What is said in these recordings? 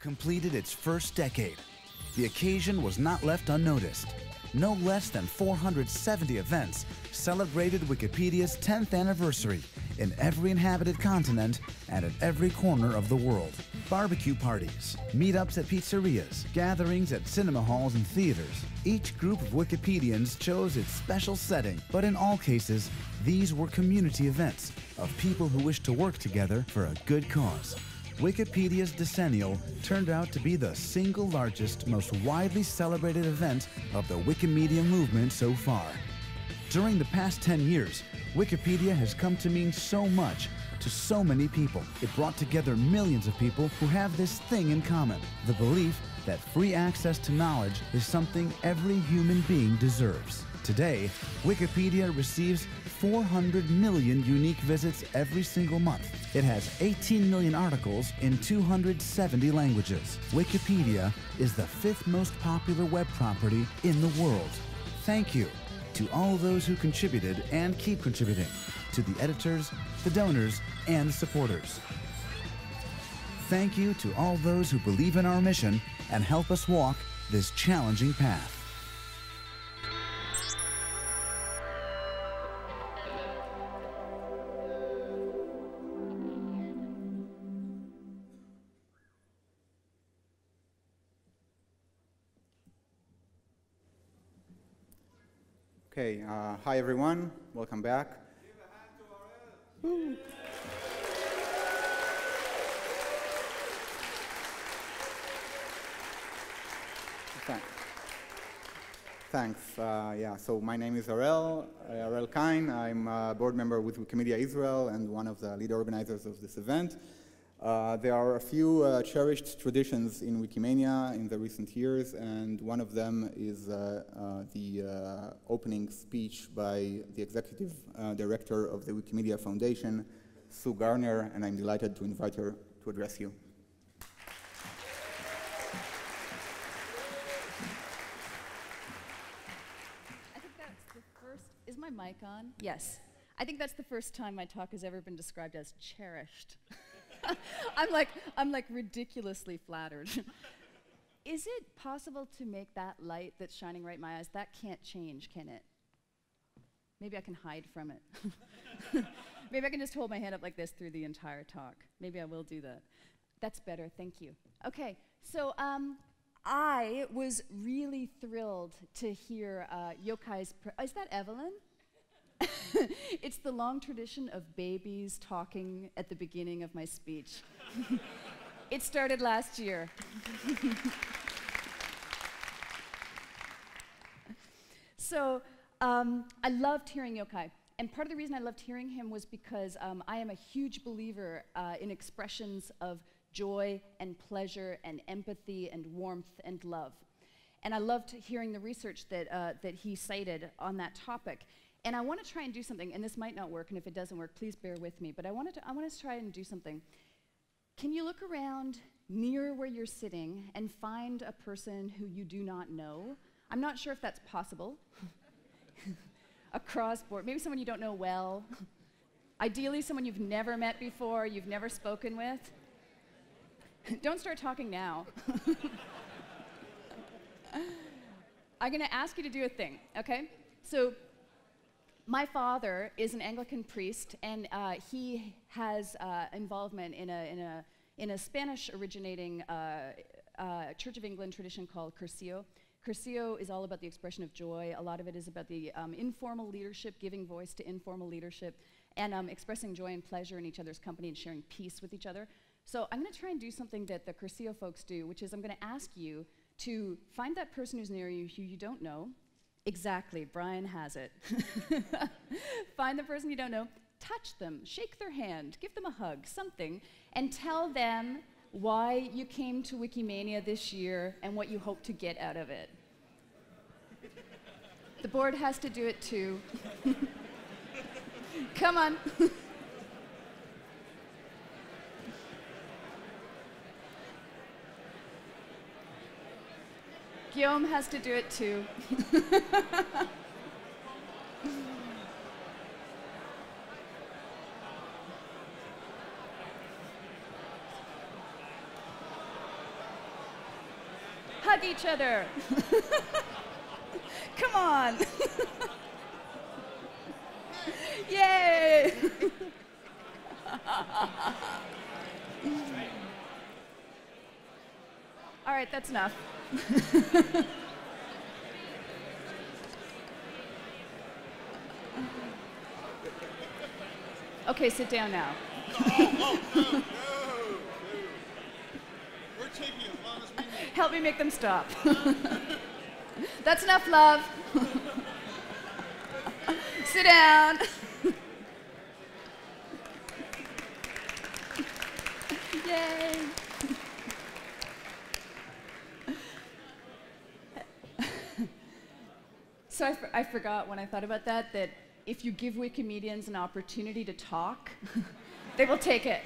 completed its first decade. The occasion was not left unnoticed. No less than 470 events celebrated Wikipedia's 10th anniversary in every inhabited continent and at every corner of the world. Barbecue parties, meetups at pizzerias, gatherings at cinema halls and theaters. Each group of Wikipedians chose its special setting, but in all cases, these were community events of people who wished to work together for a good cause. Wikipedia's decennial turned out to be the single largest, most widely celebrated event of the Wikimedia movement so far. During the past 10 years, Wikipedia has come to mean so much to so many people. It brought together millions of people who have this thing in common the belief that free access to knowledge is something every human being deserves. Today, Wikipedia receives 400 million unique visits every single month. It has 18 million articles in 270 languages. Wikipedia is the fifth most popular web property in the world. Thank you to all those who contributed and keep contributing, to the editors, the donors, and supporters. Thank you to all those who believe in our mission and help us walk this challenging path. Okay, uh, hi everyone, welcome back. Thanks. Thanks. Uh, yeah, so my name is Harel, Harel Cain. I'm a board member with Wikimedia Israel and one of the lead organizers of this event. Uh, there are a few uh, cherished traditions in Wikimania in the recent years, and one of them is uh, uh the uh, opening speech by the executive director of the Wikimedia Foundation, Sue Gardner, and I'm delighted to invite her to address you. Is my mic on? Yes. I think that's the first time my talk has ever been described as cherished. I'm like, I'm like ridiculously flattered. Is it possible to make that light that's shining right in my eyes? That can't change, can it? Maybe I can hide from it. Maybe I can just hold my hand up like this through the entire talk. Maybe I will do that. That's better, thank you. Okay, so um, I was really thrilled to hear uh, Yochai's. is that Evelyn? it's the long tradition of babies talking at the beginning of my speech. it started last year. so um, I loved hearing Yochai. And part of the reason I loved hearing him was because um, I am a huge believer uh, in expressions of joy and pleasure and empathy and warmth and love. And I loved hearing the research that, uh, that he cited on that topic. And I want to try and do something, and this might not work, and if it doesn't work, please bear with me. But I wanted to, I want to try and do something. Can you look around near where you're sitting and find a person who you do not know? I'm not sure if that's possible. Across board, maybe someone you don't know well. Ideally, someone you've never met before, you've never spoken with. don't start talking now. I'm going to ask you to do a thing, okay? So my father is an Anglican priest, and uh, he has uh, involvement in a, in a, in a Spanish originating uh, uh, Church of England tradition called Cursillo. Cursillo is all about the expression of joy. A lot of it is about the um, informal leadership, giving voice to informal leadership, and um, expressing joy and pleasure in each other's company and sharing peace with each other. So I'm going to try and do something that the Cursillo folks do, which is I'm going to ask you to find that person who's near you who you don't know, Exactly, Brian has it. Find the person you don't know, touch them, shake their hand, give them a hug, something, and tell them why you came to Wikimania this year and what you hope to get out of it. the board has to do it too. Come on. Guillaume has to do it too. hug each other. Come on. Yay! All right, that's enough. okay, sit down now. Help me make them stop. That's enough love. Sit down. Yay. I, I forgot when I thought about that that if you give Wikimedians an opportunity to talk, they will take it.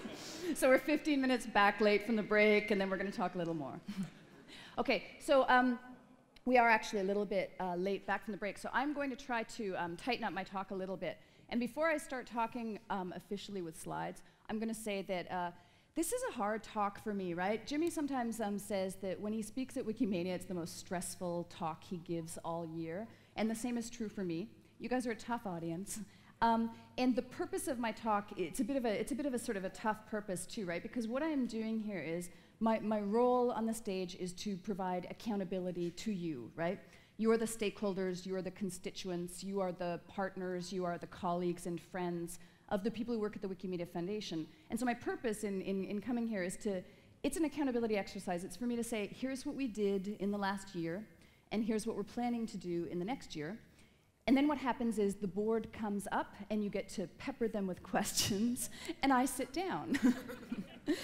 so we're 15 minutes back late from the break, and then we're going to talk a little more. okay, so um, we are actually a little bit uh, late back from the break, so I'm going to try to um, tighten up my talk a little bit. And before I start talking um, officially with slides, I'm going to say that uh, this is a hard talk for me, right? Jimmy sometimes um, says that when he speaks at Wikimania, it's the most stressful talk he gives all year. And the same is true for me. You guys are a tough audience. Um, and the purpose of my talk, it's a bit of a, it's a bit of a sort of a tough purpose too, right? Because what I'm doing here is my, my role on the stage is to provide accountability to you, right? You are the stakeholders, you are the constituents, you are the partners, you are the colleagues and friends of the people who work at the Wikimedia Foundation. And so my purpose in, in, in coming here is to, it's an accountability exercise. It's for me to say, here's what we did in the last year, and here's what we're planning to do in the next year. And then what happens is the board comes up and you get to pepper them with questions, and I sit down.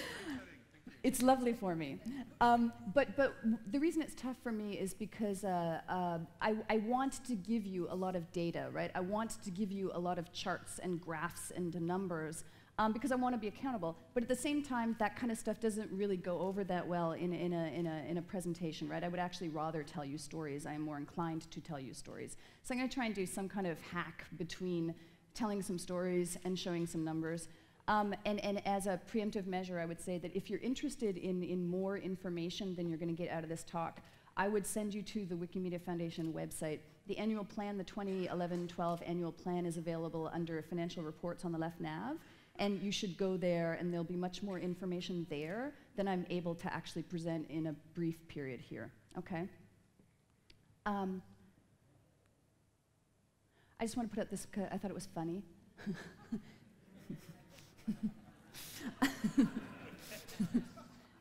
it's lovely for me. Um, but but the reason it's tough for me is because uh, uh, I, I want to give you a lot of data, right? I want to give you a lot of charts and graphs and numbers um, because I want to be accountable. But at the same time, that kind of stuff doesn't really go over that well in, in, a, in, a, in a presentation, right? I would actually rather tell you stories. I am more inclined to tell you stories. So I'm going to try and do some kind of hack between telling some stories and showing some numbers. Um, and, and as a preemptive measure, I would say that if you're interested in, in more information than you're going to get out of this talk, I would send you to the Wikimedia Foundation website. The annual plan, the 2011-12 annual plan is available under financial reports on the left nav, and you should go there and there'll be much more information there than I'm able to actually present in a brief period here, okay? Um, I just want to put out this, I thought it was funny.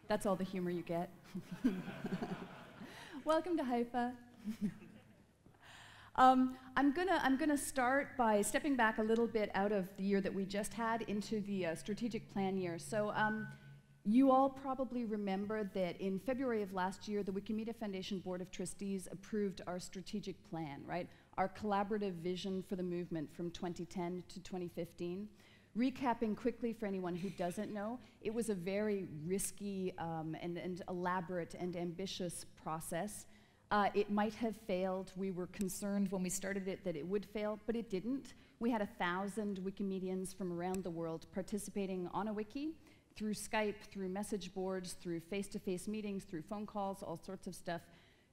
That's all the humor you get. Welcome to Haifa. um, I'm gonna I'm gonna start by stepping back a little bit out of the year that we just had into the uh, strategic plan year. So. Um, you all probably remember that in February of last year, the Wikimedia Foundation Board of Trustees approved our strategic plan, right? Our collaborative vision for the movement from 2010 to 2015. Recapping quickly for anyone who doesn't know, it was a very risky um, and, and, elaborate and ambitious process. Uh, it might have failed. We were concerned when we started it that it would fail, but it didn't. We had a thousand Wikimedians from around the world participating on a wiki through Skype, through message boards, through face-to-face -face meetings, through phone calls, all sorts of stuff,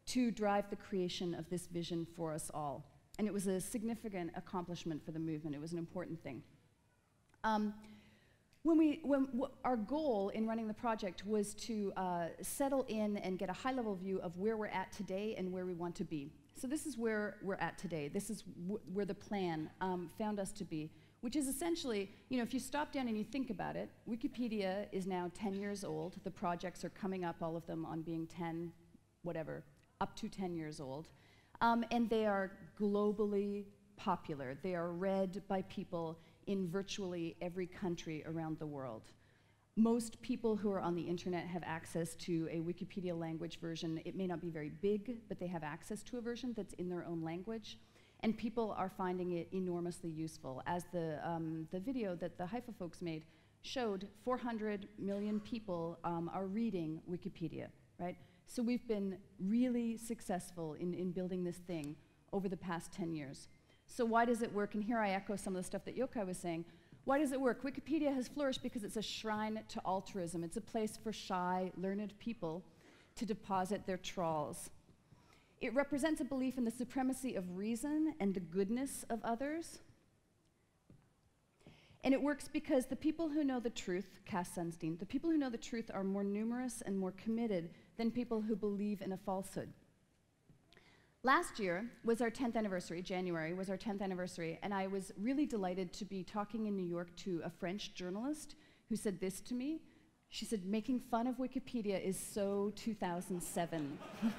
to drive the creation of this vision for us all. And it was a significant accomplishment for the movement. It was an important thing. Um, when we, when our goal in running the project was to uh, settle in and get a high level view of where we're at today and where we want to be. So this is where we're at today. This is where the plan um, found us to be, which is essentially, you know, if you stop down and you think about it, Wikipedia is now 10 years old. The projects are coming up, all of them, on being 10, whatever, up to 10 years old. Um, and they are globally popular. They are read by people in virtually every country around the world. Most people who are on the internet have access to a Wikipedia language version. It may not be very big, but they have access to a version that's in their own language. And people are finding it enormously useful. As the, um, the video that the Haifa folks made showed, 400 million people um, are reading Wikipedia, right? So we've been really successful in, in building this thing over the past 10 years. So why does it work? And here I echo some of the stuff that Yochai was saying. Why does it work? Wikipedia has flourished because it's a shrine to altruism. It's a place for shy, learned people to deposit their trawls. It represents a belief in the supremacy of reason and the goodness of others. And it works because the people who know the truth, Cass Sunstein, the people who know the truth are more numerous and more committed than people who believe in a falsehood. Last year was our 10th anniversary, January was our 10th anniversary, and I was really delighted to be talking in New York to a French journalist who said this to me. She said, Making fun of Wikipedia is so 2007.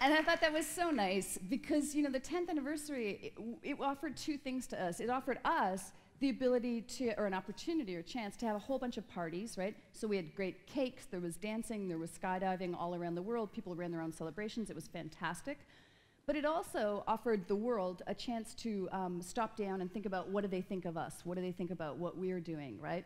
And I thought that was so nice because, you know, the 10th anniversary, it, it, offered two things to us. It offered us the ability to, or an opportunity or chance to have a whole bunch of parties, right? So we had great cakes, there was dancing, there was skydiving all around the world. People ran their own celebrations. It was fantastic. But it also offered the world a chance to um, stop down and think about what do they think of us? What do they think about what we're doing, right?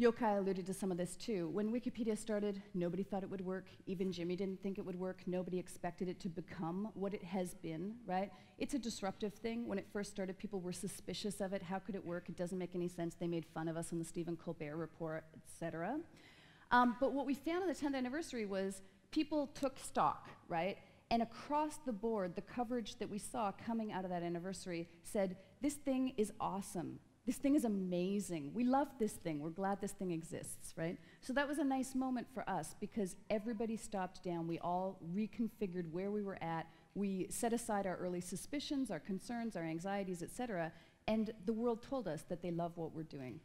Yochai alluded to some of this too. When Wikipedia started, nobody thought it would work. Even Jimmy didn't think it would work. Nobody expected it to become what it has been, right? It's a disruptive thing. When it first started, people were suspicious of it. How could it work? It doesn't make any sense. They made fun of us on the Stephen Colbert report, etc. Um, but what we found on the 10th anniversary was people took stock, right? And across the board, the coverage that we saw coming out of that anniversary said, this thing is awesome. This thing is amazing. We love this thing. We're glad this thing exists, right? So that was a nice moment for us because everybody stopped down. We all reconfigured where we were at. We set aside our early suspicions, our concerns, our anxieties, etc. And the world told us that they love what we're doing.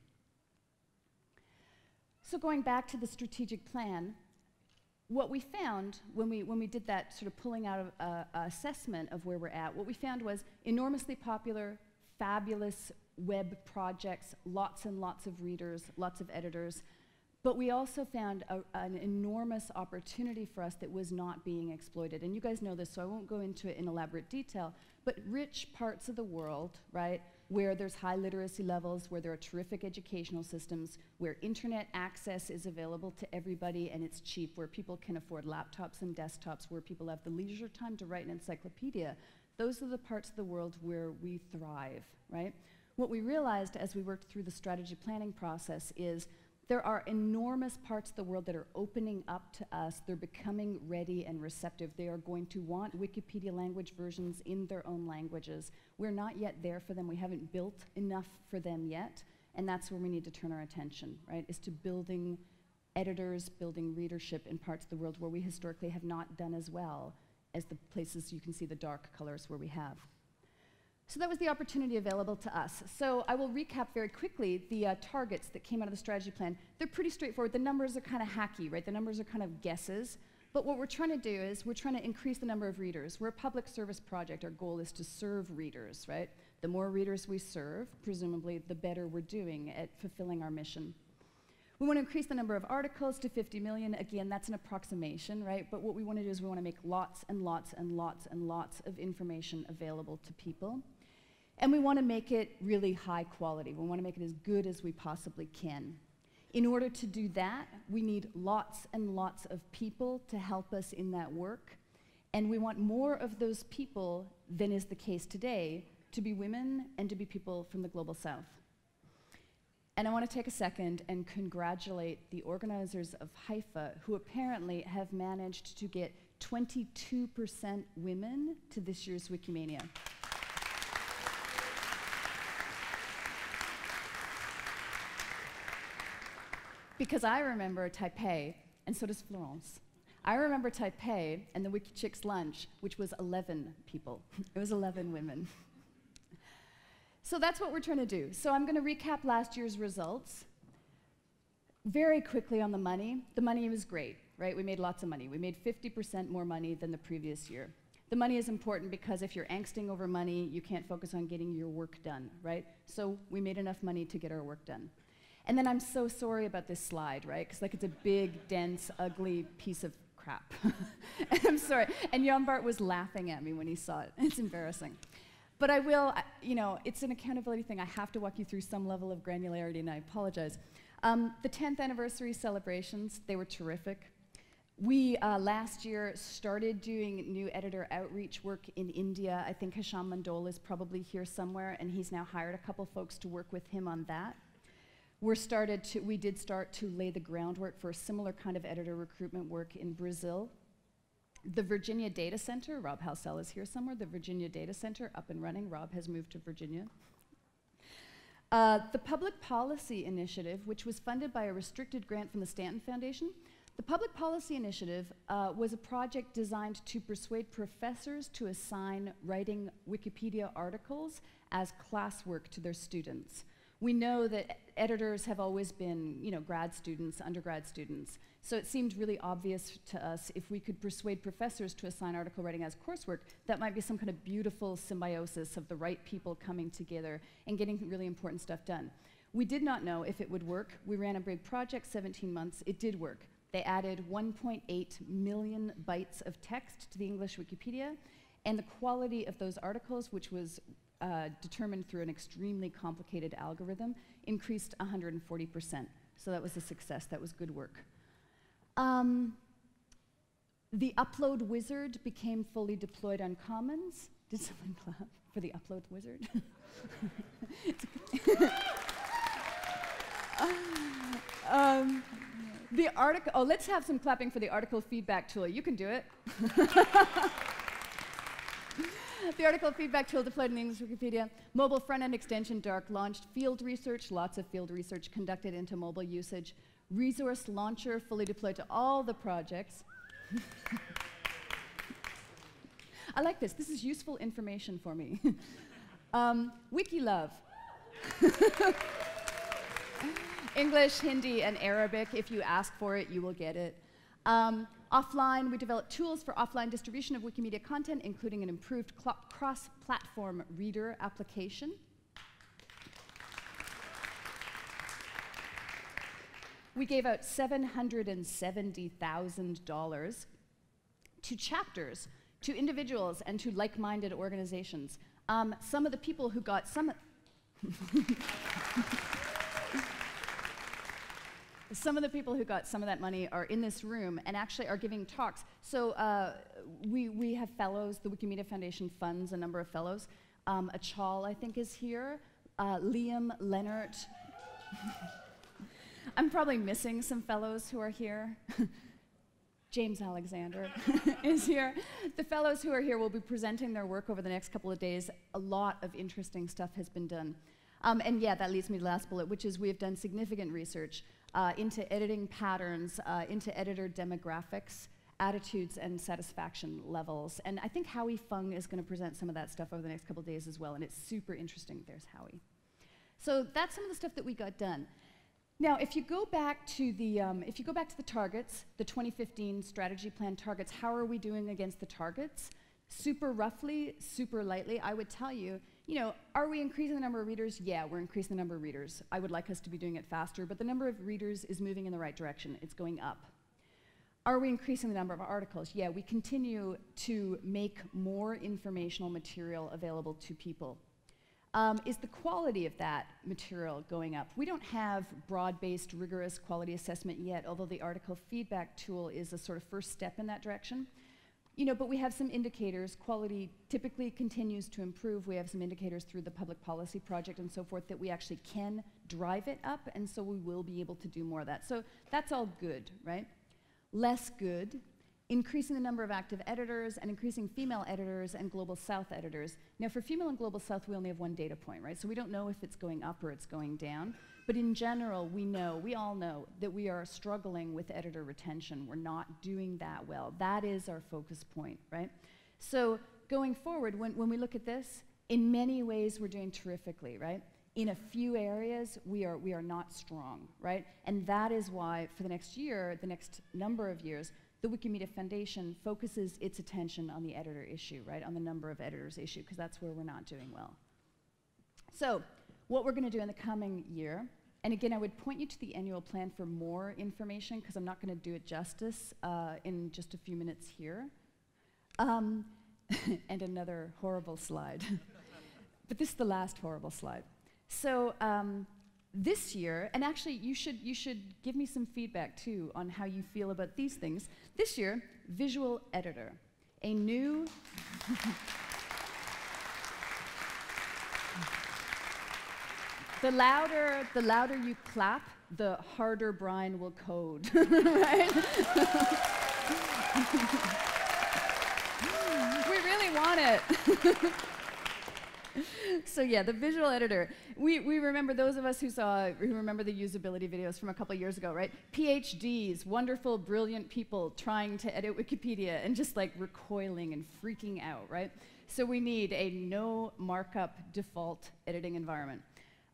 So going back to the strategic plan, what we found when we, when we did that sort of pulling out of uh, assessment of where we're at, what we found was enormously popular, fabulous web projects, lots and lots of readers, lots of editors. But we also found a, an enormous opportunity for us that was not being exploited. And you guys know this, so I won't go into it in elaborate detail. But rich parts of the world, right, where there's high literacy levels, where there are terrific educational systems, where internet access is available to everybody and it's cheap, where people can afford laptops and desktops, where people have the leisure time to write an encyclopedia, those are the parts of the world where we thrive, right? What we realized as we worked through the strategy planning process is there are enormous parts of the world that are opening up to us. They're becoming ready and receptive. They are going to want Wikipedia language versions in their own languages. We're not yet there for them. We haven't built enough for them yet. And that's where we need to turn our attention, right? Is to building editors, building readership in parts of the world where we historically have not done as well as the places you can see the dark colors where we have. So that was the opportunity available to us. So I will recap very quickly the uh, targets that came out of the strategy plan. They're pretty straightforward. The numbers are kind of hacky, right? The numbers are kind of guesses. But what we're trying to do is we're trying to increase the number of readers. We're a public service project. Our goal is to serve readers, right? The more readers we serve, presumably, the better we're doing at fulfilling our mission. We want to increase the number of articles to 50 million. Again, that's an approximation, right? But what we want to do is we want to make lots and lots and lots and lots of information available to people. And we want to make it really high quality. We want to make it as good as we possibly can. In order to do that, we need lots and lots of people to help us in that work. And we want more of those people than is the case today to be women and to be people from the global south. And I want to take a second and congratulate the organizers of Haifa, who apparently have managed to get 22% women to this year's Wikimania. Because I remember Taipei, and so does Florence. I remember Taipei and the WikiChicks lunch, which was 11 people. it was 11 women. so that's what we're trying to do. So I'm going to recap last year's results. Very quickly on the money. The money was great, right? We made lots of money. We made 50% more money than the previous year. The money is important because if you're angsting over money, you can't focus on getting your work done, right? So we made enough money to get our work done. And then I'm so sorry about this slide, right? Because like it's a big, dense, ugly piece of crap. I'm sorry. And Jan Bart was laughing at me when he saw it. It's embarrassing. But I will, you know, it's an accountability thing. I have to walk you through some level of granularity, and I apologize. Um, the 10th anniversary celebrations, they were terrific. We uh, last year started doing new editor outreach work in India. I think Hisham Mundol is probably here somewhere, and he's now hired a couple folks to work with him on that. We're started to, we did start to lay the groundwork for a similar kind of editor recruitment work in Brazil. The Virginia Data Center, Rob Halsell is here somewhere, the Virginia Data Center up and running. Rob has moved to Virginia. Uh, the Public Policy Initiative, which was funded by a restricted grant from the Stanton Foundation, the Public Policy Initiative uh, was a project designed to persuade professors to assign writing Wikipedia articles as classwork to their students. We know that editors have always been, you know, grad students, undergrad students. So it seemed really obvious to us if we could persuade professors to assign article writing as coursework, that might be some kind of beautiful symbiosis of the right people coming together and getting really important stuff done. We did not know if it would work. We ran a big project, 17 months. It did work. They added 1.8 million bytes of text to the English Wikipedia, and the quality of those articles, which was uh, determined through an extremely complicated algorithm, increased 140%. So that was a success. That was good work. Um, the upload wizard became fully deployed on Commons. Did someone clap for the upload wizard? um, the article, oh, let's have some clapping for the article feedback tool. You can do it. the article feedback tool deployed in the English Wikipedia. Mobile front-end extension Dark launched field research, lots of field research conducted into mobile usage. ResourceLoader fully deployed to all the projects. I like this. This is useful information for me. um, WikiLove. English, Hindi, and Arabic. If you ask for it, you will get it. Um, offline, we developed tools for offline distribution of Wikimedia content, including an improved cross-platform reader application. We gave out $770,000 to chapters, to individuals, and to like-minded organizations. Um, some of the people who got some some of the people who got some of that money are in this room and actually are giving talks. So uh, we, we have fellows. The Wikimedia Foundation funds a number of fellows. Um, Achal, I think, is here. Uh, Liam Leonard. I'm probably missing some fellows who are here. James Alexander is here. The fellows who are here will be presenting their work over the next couple of days. A lot of interesting stuff has been done. Um, and yeah, that leads me to the last bullet, which is we have done significant research uh, into editing patterns, uh, into editor demographics, attitudes, and satisfaction levels. And I think Howie Fung is going to present some of that stuff over the next couple days as well, and it's super interesting. There's Howie. So that's some of the stuff that we got done. Now, if you go back to the um, if you go back to the targets, the 2015 strategy plan targets, how are we doing against the targets? Super roughly, super lightly, I would tell you you know, are we increasing the number of readers? Yeah, we're increasing the number of readers. I would like us to be doing it faster, but the number of readers is moving in the right direction. It's going up. Are we increasing the number of articles? Yeah, we continue to make more informational material available to people. Um, is the quality of that material going up? We don't have broad-based, rigorous quality assessment yet, although the article feedback tool is a sort of first step in that direction. You know, but we have some indicators. Quality typically continues to improve. We have some indicators through the public policy project and so forth that we actually can drive it up, and so we will be able to do more of that. So that's all good, right? Less good, increasing the number of active editors and increasing female editors and Global South editors. Now, for female and Global South, we only have one data point, right? So we don't know if it's going up or it's going down. But in general, we know, we all know, that we are struggling with editor retention. We're not doing that well. That is our focus point, right? So going forward, when, when we look at this, in many ways, we're doing terrifically, right? In a few areas, we are, we are not strong, right? And that is why, for the next year, the next number of years, the Wikimedia Foundation focuses its attention on the editor issue, right? On the number of editors issue, because that's where we're not doing well. So, what we're going to do in the coming year and again, I would point you to the annual plan for more information because I'm not going to do it justice uh, in just a few minutes here. Um, and another horrible slide. but this is the last horrible slide. So um, this year, and actually you should, you should give me some feedback too on how you feel about these things. This year, visual editor, a new the louder, the louder you clap, the harder Brian will code, right? we really want it. so yeah, the visual editor. We, we remember those of us who saw, who remember the usability videos from a couple years ago, right? PhDs, wonderful, brilliant people trying to edit Wikipedia and just like recoiling and freaking out, right? So we need a no markup default editing environment.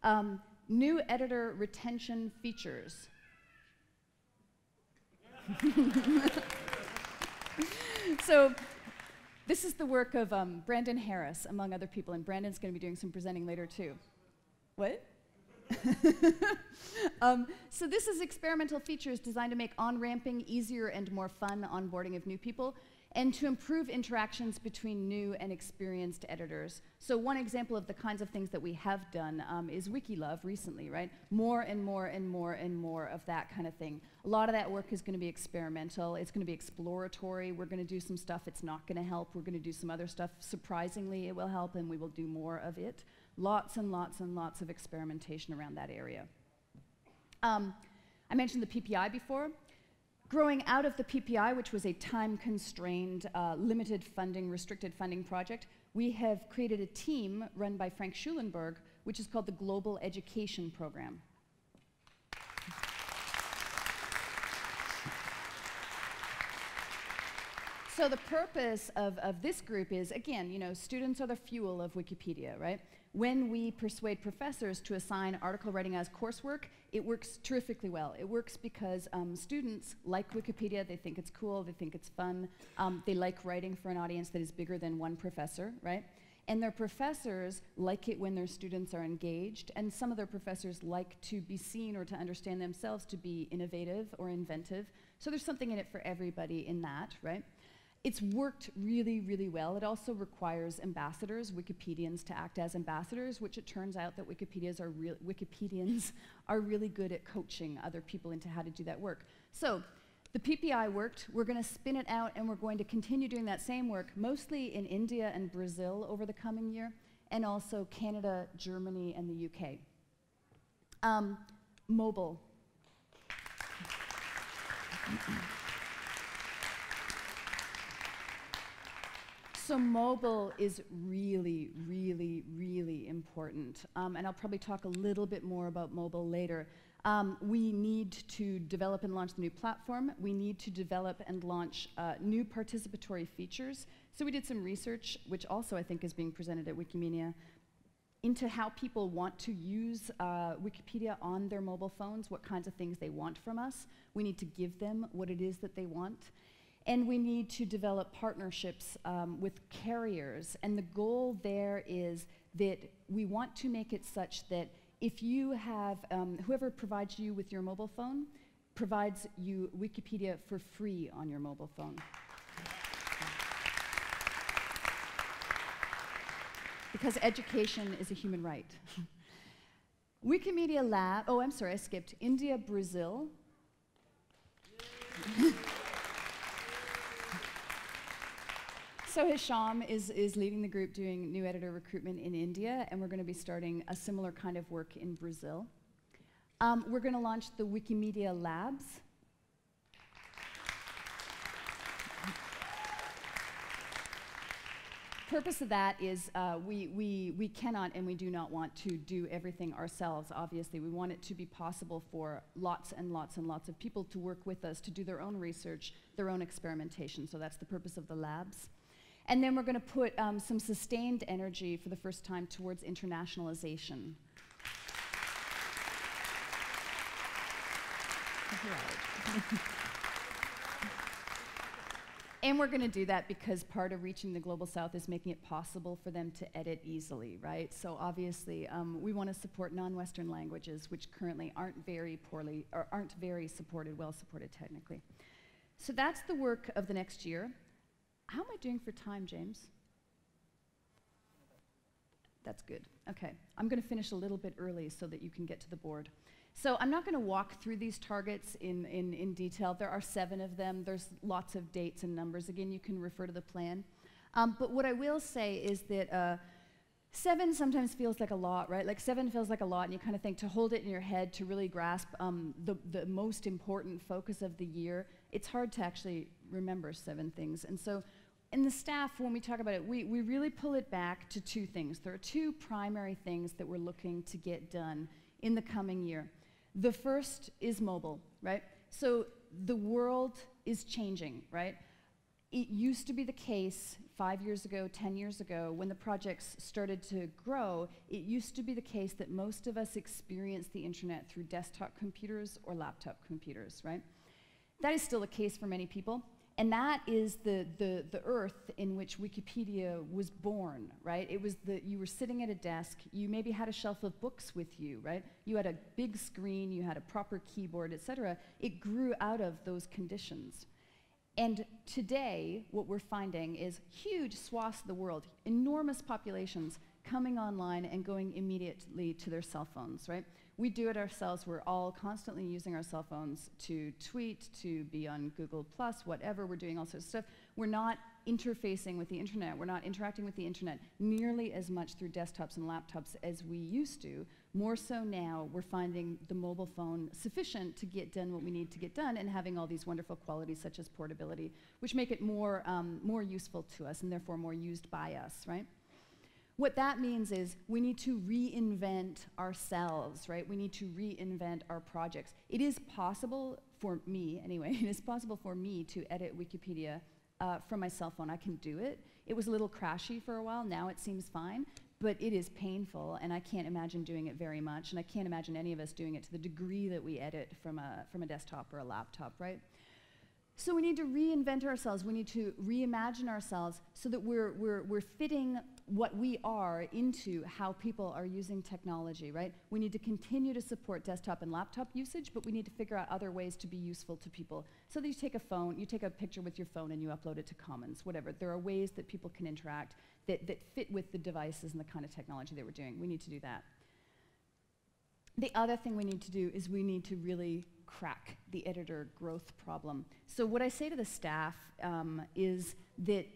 Um, new editor retention features. so this is the work of um, Brandon Harris, among other people, and Brandon's going to be doing some presenting later too. What? um, so this is experimental features designed to make on-ramping easier and more fun onboarding of new people and to improve interactions between new and experienced editors. So one example of the kinds of things that we have done um, is WikiLove recently, right? More and more and more and more of that kind of thing. A lot of that work is going to be experimental. It's going to be exploratory. We're going to do some stuff it's not going to help. We're going to do some other stuff. Surprisingly, it will help, and we will do more of it. Lots and lots and lots of experimentation around that area. Um, I mentioned the PPI before. Growing out of the PPI, which was a time-constrained, uh, limited funding, restricted funding project, we have created a team run by Frank Schulenburg, which is called the Global Education Program. So the purpose of, of this group is, again, you know, students are the fuel of Wikipedia, right? When we persuade professors to assign article writing as coursework, it works terrifically well. It works because um, students like Wikipedia, they think it's cool, they think it's fun, um, they like writing for an audience that is bigger than one professor, right? And their professors like it when their students are engaged, and some of their professors like to be seen or to understand themselves to be innovative or inventive. So there's something in it for everybody in that, right? It's worked really, really well. It also requires ambassadors, Wikipedians, to act as ambassadors, which it turns out that Wikipedians are, Wikipedians are really good at coaching other people into how to do that work. So the PPI worked. We're going to spin it out, and we're going to continue doing that same work, mostly in India and Brazil over the coming year, and also Canada, Germany, and the UK. Um, mobile. So mobile is really, really, really important. Um, and I'll probably talk a little bit more about mobile later. Um, we need to develop and launch the new platform. We need to develop and launch uh, new participatory features. So we did some research, which also I think is being presented at Wikimedia, into how people want to use uh, Wikipedia on their mobile phones, what kinds of things they want from us. We need to give them what it is that they want. And we need to develop partnerships um, with carriers. And the goal there is that we want to make it such that if you have, um, whoever provides you with your mobile phone, provides you Wikipedia for free on your mobile phone. because education is a human right. Wikimedia Lab, oh, I'm sorry, I skipped. India, Brazil. So Hisham is, is leading the group doing new editor recruitment in India, and we're going to be starting a similar kind of work in Brazil. Um, we're going to launch the Wikimedia Labs. purpose of that is uh, we, we, we cannot and we do not want to do everything ourselves, obviously. We want it to be possible for lots and lots and lots of people to work with us to do their own research, their own experimentation. So that's the purpose of the labs. And then we're going to put um, some sustained energy for the first time towards internationalization. and we're going to do that because part of reaching the global south is making it possible for them to edit easily, right? So obviously, um, we want to support non-Western languages, which currently aren't very poorly or aren't very supported, well supported technically. So that's the work of the next year. How am I doing for time, James? That's good. Okay. I'm going to finish a little bit early so that you can get to the board. So I'm not going to walk through these targets in, in, in detail. There are seven of them. There's lots of dates and numbers. Again, you can refer to the plan. Um, but what I will say is that uh, Seven sometimes feels like a lot, right? Like seven feels like a lot, and you kind of think to hold it in your head to really grasp um, the, the most important focus of the year, it's hard to actually remember seven things. And so, in the staff, when we talk about it, we, we really pull it back to two things. There are two primary things that we're looking to get done in the coming year. The first is mobile, right? So, the world is changing, right? It used to be the case five years ago, 10 years ago, when the projects started to grow, it used to be the case that most of us experienced the internet through desktop computers or laptop computers, right? That is still the case for many people. And that is the, the, the earth in which Wikipedia was born, right? It was the, you were sitting at a desk, you maybe had a shelf of books with you, right? You had a big screen, you had a proper keyboard, et cetera. It grew out of those conditions. And today, what we're finding is huge swaths of the world, enormous populations coming online and going immediately to their cell phones, right? We do it ourselves. We're all constantly using our cell phones to tweet, to be on Google Plus, whatever. We're doing all sorts of stuff. We're not interfacing with the internet. We're not interacting with the internet nearly as much through desktops and laptops as we used to. More so now, we're finding the mobile phone sufficient to get done what we need to get done and having all these wonderful qualities such as portability, which make it more, um, more useful to us and therefore more used by us, right? What that means is we need to reinvent ourselves, right? We need to reinvent our projects. It is possible for me, anyway, it is possible for me to edit Wikipedia uh, from my cell phone. I can do it. It was a little crashy for a while. Now it seems fine but it is painful, and I can't imagine doing it very much, and I can't imagine any of us doing it to the degree that we edit from a, from a desktop or a laptop, right? So we need to reinvent ourselves. We need to reimagine ourselves so that we're, we're, we're fitting what we are into how people are using technology, right? We need to continue to support desktop and laptop usage, but we need to figure out other ways to be useful to people. So that you take a phone, you take a picture with your phone and you upload it to Commons, whatever. There are ways that people can interact that, that fit with the devices and the kind of technology that we're doing. We need to do that. The other thing we need to do is we need to really crack the editor growth problem. So what I say to the staff um, is that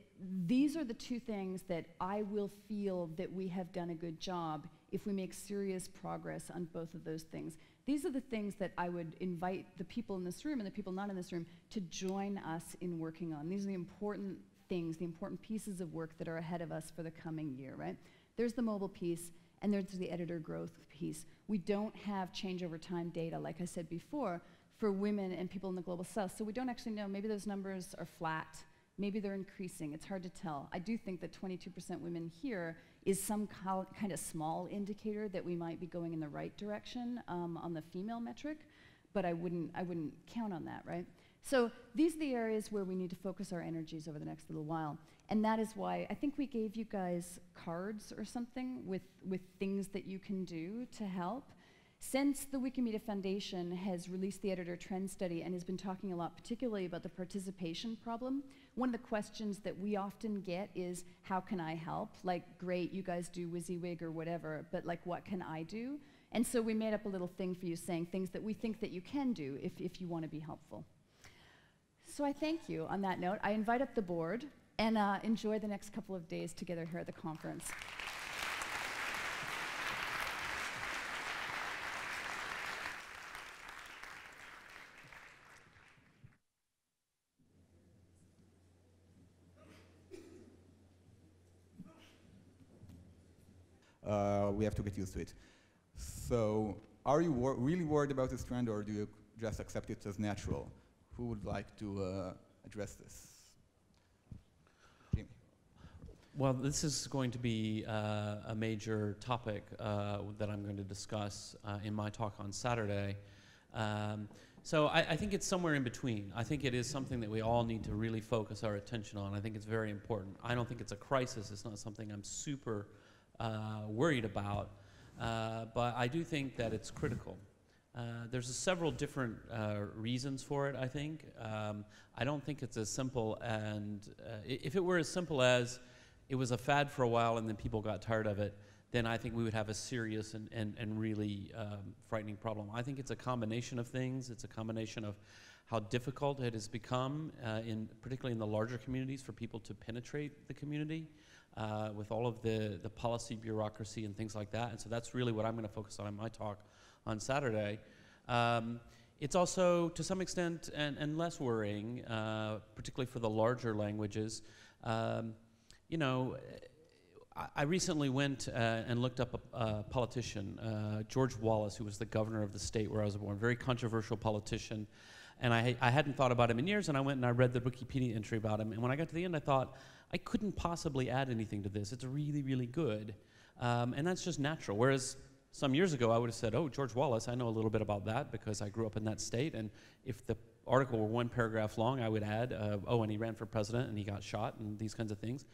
these are the two things that I will feel that we have done a good job if we make serious progress on both of those things. These are the things that I would invite the people in this room and the people not in this room to join us in working on. These are the important things, the important pieces of work that are ahead of us for the coming year, right? There's the mobile piece, and there's the editor growth piece. We don't have change over time data, like I said before, for women and people in the global south. So we don't actually know. Maybe those numbers are flat. Maybe they're increasing. It's hard to tell. I do think that 22% women here is some kind of small indicator that we might be going in the right direction um, on the female metric, but I wouldn't, I wouldn't count on that, right? So these are the areas where we need to focus our energies over the next little while. And that is why I think we gave you guys cards or something with, with things that you can do to help. Since the Wikimedia Foundation has released the editor trend study and has been talking a lot, particularly about the participation problem, one of the questions that we often get is, how can I help? Like, great, you guys do WYSIWYG or whatever, but like, what can I do? And so we made up a little thing for you saying things that we think that you can do if, if you want to be helpful. So I thank you on that note. I invite up the board and uh, enjoy the next couple of days together here at the conference. Have to get used to it. So are you wor really worried about this trend or do you just accept it as natural? Who would like to uh, address this? Well, this is going to be uh, a major topic uh, that I'm going to discuss uh, in my talk on Saturday. Um, so I, I, think it's somewhere in between. I think it is something that we all need to really focus our attention on. I think it's very important. I don't think it's a crisis. It's not something I'm super uh, worried about, uh, but I do think that it's critical. Uh, there's several different uh, reasons for it, I think. Um, I don't think it's as simple and uh, if it were as simple as it was a fad for a while and then people got tired of it, then I think we would have a serious and, and, and really um, frightening problem. I think it's a combination of things. It's a combination of how difficult it has become, uh, in, particularly in the larger communities, for people to penetrate the community. Uh, with all of the, the policy bureaucracy and things like that. And so that's really what I'm going to focus on in my talk on Saturday. Um, it's also, to some extent, and, and less worrying, uh, particularly for the larger languages. Um, you know, I, I recently went uh, and looked up a, a politician, uh, George Wallace, who was the governor of the state where I was born, very controversial politician. And I, I hadn't thought about him in years, and I went and I read the Wikipedia entry about him. And when I got to the end, I thought, I couldn't possibly add anything to this. It's really, really good. Um, and that's just natural. Whereas some years ago, I would have said, oh, George Wallace, I know a little bit about that because I grew up in that state. And if the article were one paragraph long, I would add, uh, oh, and he ran for president and he got shot and these kinds of things.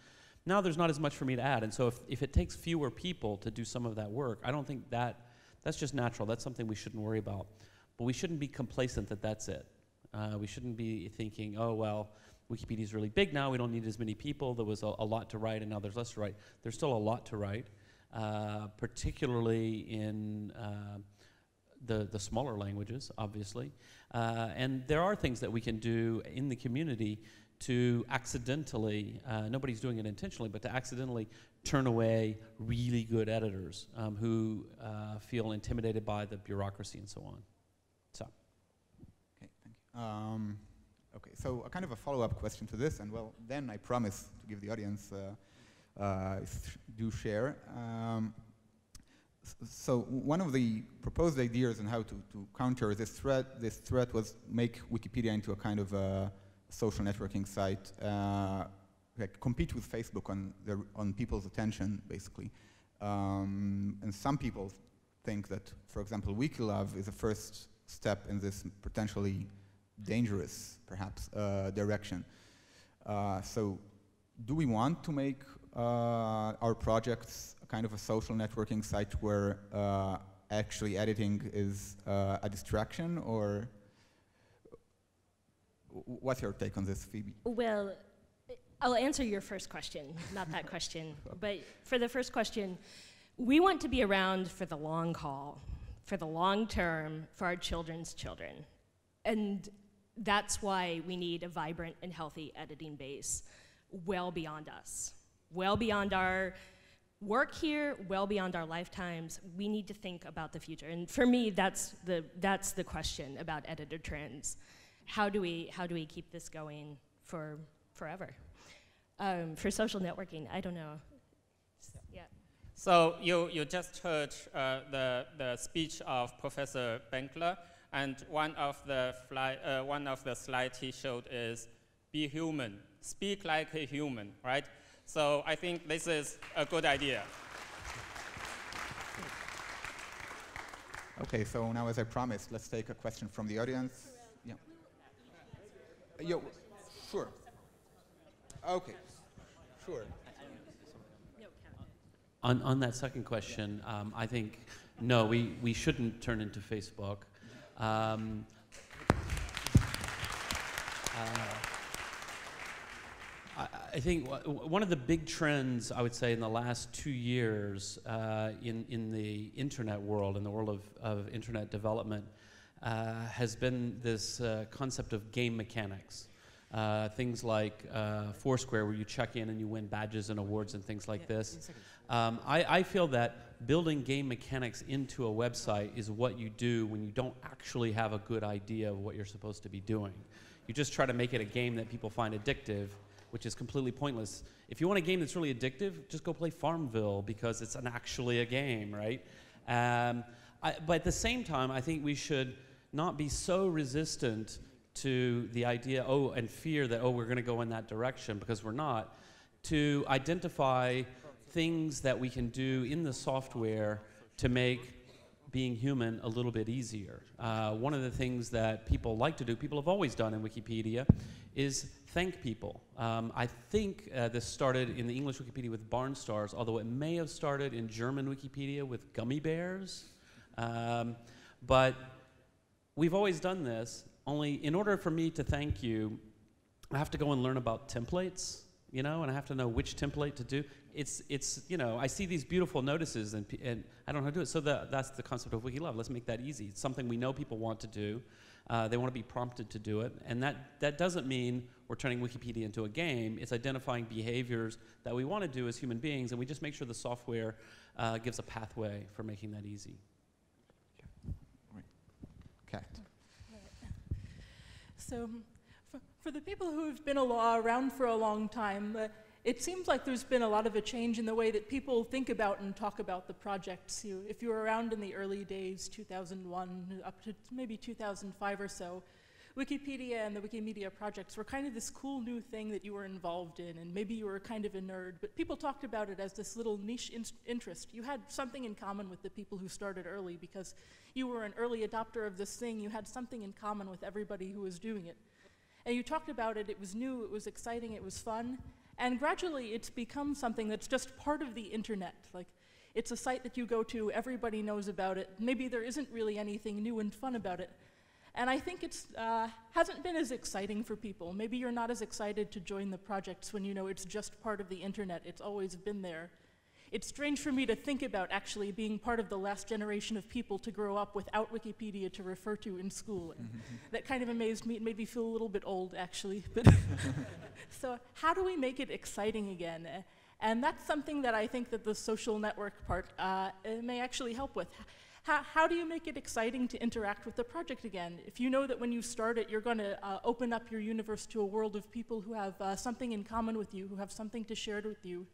Now there's not as much for me to add. And so if, if it takes fewer people to do some of that work, I don't think that, that's just natural. That's something we shouldn't worry about. But we shouldn't be complacent that that's it. Uh, we shouldn't be thinking, oh, well, Wikipedia is really big now. We don't need as many people. There was a, a, lot to write, and now there's less to write. There's still a lot to write, uh, particularly in uh, the, the smaller languages, obviously. Uh, and there are things that we can do in the community to accidentally, uh, nobody's doing it intentionally, but to accidentally turn away really good editors um, who uh, feel intimidated by the bureaucracy and so on. So. Okay, thank you. Um, okay, so a kind of a follow-up question to this, and well, then I promise to give the audience uh, uh, do share. Um, so one of the proposed ideas on how to, to counter this threat, this threat was make Wikipedia into a kind of a social networking site, uh, like compete with Facebook on, the, on people's attention, basically. Um, and some people think that, for example, Wikilove is a first step in this potentially dangerous, perhaps, uh, direction. Uh, so do we want to make uh, our projects kind of a social networking site where uh, actually editing is uh, a distraction or what's your take on this, Phoebe? Well, I'll answer your first question, not that question. But for the first question, we want to be around for the long haul, for the long term, for our children's children. And that's why we need a vibrant and healthy editing base well beyond us, well beyond our work here, well beyond our lifetimes. We need to think about the future. And for me, that's the, that's the question about editor trends how do we, how do we keep this going for forever? Um, for social networking, I don't know. Yeah. So you, you just heard uh, the, the speech of Professor Benkler, and one of the fly, uh, one of the slides he showed is be human, speak like a human, right? So I think this is a good idea. Okay, so now as I promised, let's take a question from the audience. Yeah. Yo, sure. Okay, sure. On, on that second question, um, I think no, we, we shouldn't turn into Facebook. Um, uh, I, think one of the big trends, I would say, in the last two years uh, in, in the internet world, in the world of, of internet development, uh, has been this uh, concept of game mechanics. Uh, things like uh, Foursquare, where you check in and you win badges and awards and things like yeah, this. Um, I, I, feel that building game mechanics into a website is what you do when you don't actually have a good idea of what you're supposed to be doing. You just try to make it a game that people find addictive, which is completely pointless. If you want a game that's really addictive, just go play Farmville because it's an actually a game, right? Um, I, but at the same time, I think we should not be so resistant to the idea, oh, and fear that, oh, we're going to go in that direction because we're not, to identify things that we can do in the software to make being human a little bit easier. Uh, one of the things that people like to do, people have always done in Wikipedia, is thank people. Um, I think uh, this started in the English Wikipedia with barn stars, although it may have started in German Wikipedia with gummy bears. Um, but we've always done this, only in order for me to thank you, I have to go and learn about templates, you know, and I have to know which template to do. It's, it's you know, I see these beautiful notices and, and I don't know how to do it. So the, that's the concept of Wikilove. Let's make that easy. It's something we know people want to do. Uh, they want to be prompted to do it. And that, that doesn't mean we're turning Wikipedia into a game. It's identifying behaviors that we want to do as human beings, and we just make sure the software uh, gives a pathway for making that easy. Kat. So, for, for the people who have been around for a long time, uh, it seems like there's been a lot of a change in the way that people think about and talk about the projects. You, if you were around in the early days, 2001 up to maybe 2005 or so, Wikipedia and the Wikimedia projects were kind of this cool new thing that you were involved in, and maybe you were kind of a nerd, but people talked about it as this little niche in interest. You had something in common with the people who started early because you were an early adopter of this thing, you had something in common with everybody who was doing it. And you talked about it, it was new, it was exciting, it was fun, and gradually it's become something that's just part of the internet. Like, it's a site that you go to, everybody knows about it. Maybe there isn't really anything new and fun about it, and I think it uh, hasn't been as exciting for people. Maybe you're not as excited to join the projects when you know it's just part of the internet, it's always been there. It's strange for me to think about actually being part of the last generation of people to grow up without Wikipedia to refer to in school. Mm-hmm. that kind of amazed me. It made me feel a little bit old, actually. But so, how do we make it exciting again? And that's something that I think that the social network part uh, may actually help with. How, how do you make it exciting to interact with the project again? If you know that when you start it, you're going to uh, open up your universe to a world of people who have uh, something in common with you, who have something to share with you,